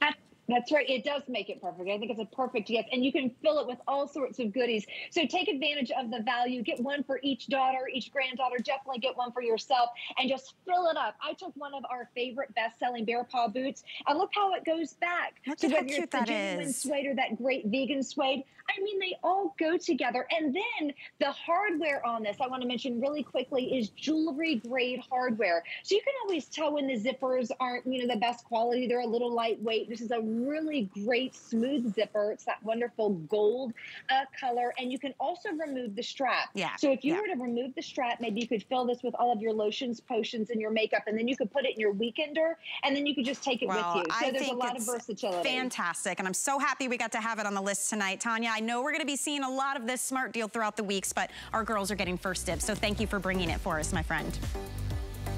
That- That's right. It does make it perfect. I think it's a perfect gift, and you can fill it with all sorts of goodies. So take advantage of the value. Get one for each daughter, each granddaughter. Definitely get one for yourself, and just fill it up. I took one of our favorite best-selling Bearpaw boots, and look how it goes back. Look so at how whether it's cute the that genuine is. suede or that great vegan suede, I mean, they all go together. And then the hardware on this, I want to mention really quickly, is jewelry grade hardware. So you can always tell when the zippers aren't, you know, the best quality. They're a little lightweight. This is a really great smooth zipper. It's that wonderful gold uh, color. And you can also remove the strap. Yeah, So if you yeah. were to remove the strap, maybe you could fill this with all of your lotions, potions, and your makeup, and then you could put it in your weekender, and then you could just take it Well, with you. So I there's a lot of versatility. Fantastic, and I'm so happy we got to have it on the list tonight. Tanya, I know we're gonna be seeing a lot of this smart deal throughout the weeks, but our girls are getting first dibs, so thank you for bringing it for us, my friend.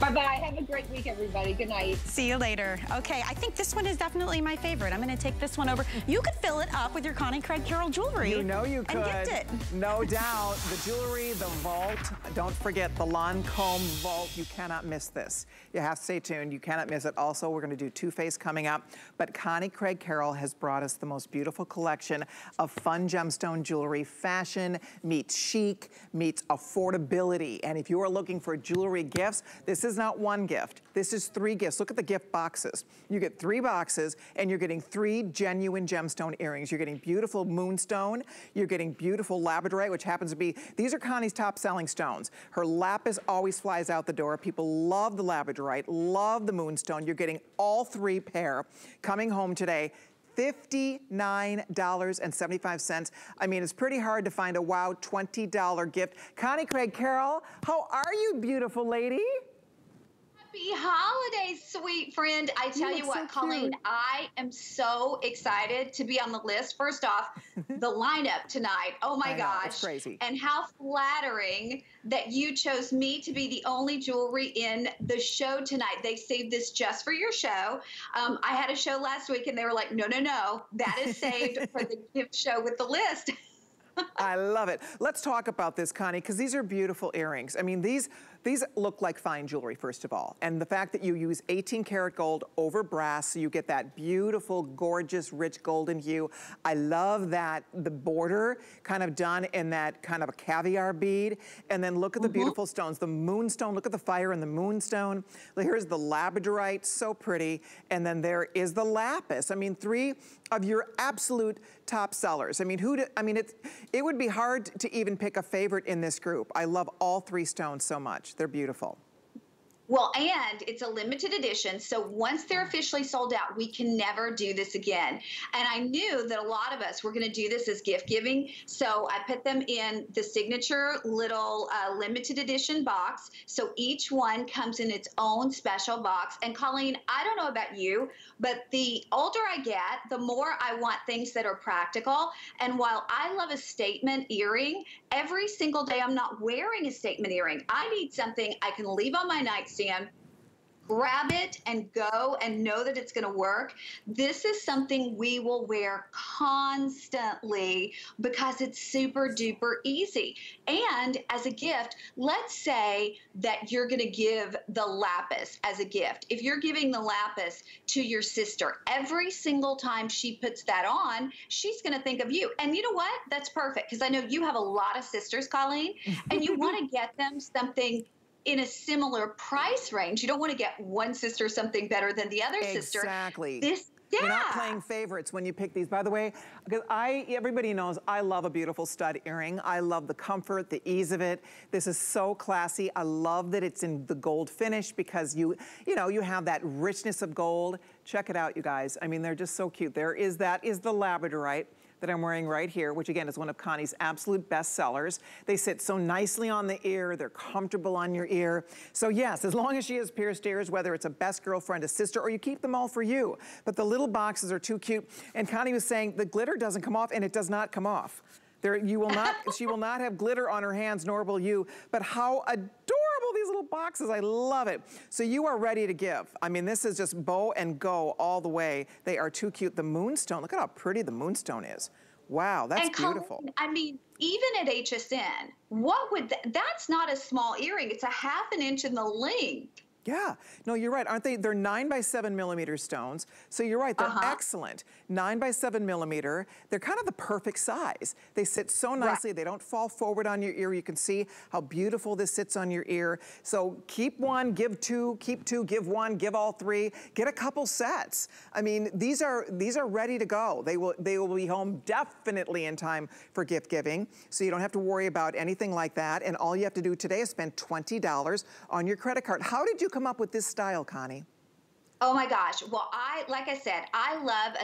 Bye bye. Have a great week, everybody. Good night. See you later. Okay, I think this one is definitely my favorite. I'm gonna take this one over. You could fill it up with your Connie Craig Carroll jewelry. You know you could. And gift it. No doubt. The jewelry, the vault. Don't forget the Lancome vault. You cannot miss this. You have to stay tuned. You cannot miss it. Also, we're going to do Too Faced coming up. But Connie Craig Carroll has brought us the most beautiful collection of fun gemstone jewelry. Fashion meets chic, meets affordability. And if you are looking for jewelry gifts, this is not one gift. This is three gifts. Look at the gift boxes. You get three boxes and you're getting three genuine gemstone earrings. You're getting beautiful moonstone. You're getting beautiful labradorite, which happens to be, these are Connie's top selling stones. Her lapis always flies out the door. People love the labradorite, love the moonstone. You're getting all three pair coming home today. $59.75. I mean, it's pretty hard to find a wow $20 gift. Connie Craig Carroll, how are you, beautiful lady? Happy holidays, sweet friend. I tell You you, what, so Colleen. I am so excited to be on the list. First off, the lineup tonight. Oh my I know, gosh. it's crazy. And how flattering that you chose me to be the only jewelry in the show tonight. They saved this just for your show. Um, I had a show last week and they were like, no, no, no, that is saved for the gift show with the list. I love it. Let's talk about this, Connie, because these are beautiful earrings. I mean, these these look like fine jewelry, first of all. And the fact that you use 18 karat gold over brass, so you get that beautiful, gorgeous, rich golden hue. I love that the border kind of done in that kind of a caviar bead. And then look at the mm-hmm. beautiful stones. The moonstone, look at the fire in the moonstone. Here's the labradorite, so pretty. And then there is the lapis. I mean, three of your absolute top sellers. I mean, who? Do, I mean, it it would be hard to even pick a favorite in this group. I love all three stones so much. They're beautiful. Well, and it's a limited edition. So once they're officially sold out, we can never do this again. And I knew that a lot of us were going to do this as gift giving. So I put them in the signature little uh, limited edition box. So each one comes in its own special box. And Colleen, I don't know about you, but the older I get, the more I want things that are practical. And while I love a statement earring, every single day I'm not wearing a statement earring. I need something I can leave on my nightstand grab it and go and know that it's going to work. This is something we will wear constantly because it's super duper easy. And as a gift, let's say that you're going to give the lapis as a gift. If you're giving the lapis to your sister, every single time she puts that on, she's going to think of you. And you know what? That's perfect because I know you have a lot of sisters, Colleen, and you want to get them something in a similar price range. You don't want to get one sister something better than the other exactly. sister. Exactly. This yeah. You're not playing favorites when you pick these. By the way, because I, everybody knows I love a beautiful stud earring. I love the comfort, the ease of it. This is so classy. I love that it's in the gold finish because you, you know, you have that richness of gold. Check it out, you guys. I mean, they're just so cute. There is, that is the labradorite that I'm wearing right here, which again is one of Connie's absolute best sellers. They sit so nicely on the ear, they're comfortable on your ear. So yes, as long as she has pierced ears, whether it's a best girlfriend, a sister, or you keep them all for you. But the little boxes are too cute. And Connie was saying the glitter doesn't come off, and it does not come off. There, you will not, she will not have glitter on her hands, nor will you. But how adorable these little boxes. I love it. So you are ready to give. I mean, this is just bow and go all the way. They are too cute. The moonstone, look at how pretty the moonstone is. Wow, that's and beautiful. Colleen, I mean, even at HSN, what would that, that's not a small earring. It's a half an inch in the length. Yeah, no, you're right. Aren't they? They're nine by seven millimeter stones. So you're right. They're uh -huh. excellent. Nine by seven millimeter. They're kind of the perfect size. They sit so nicely. Right. They don't fall forward on your ear. You can see how beautiful this sits on your ear. So keep one, give two, keep two, give one, give all three. Get a couple sets. I mean, these are these are ready to go. They will they will be home definitely in time for gift giving. So you don't have to worry about anything like that. And all you have to do today is spend $20 on your credit card. How did you come up with this style, Connie? Oh my gosh. Well, I, like I said, I love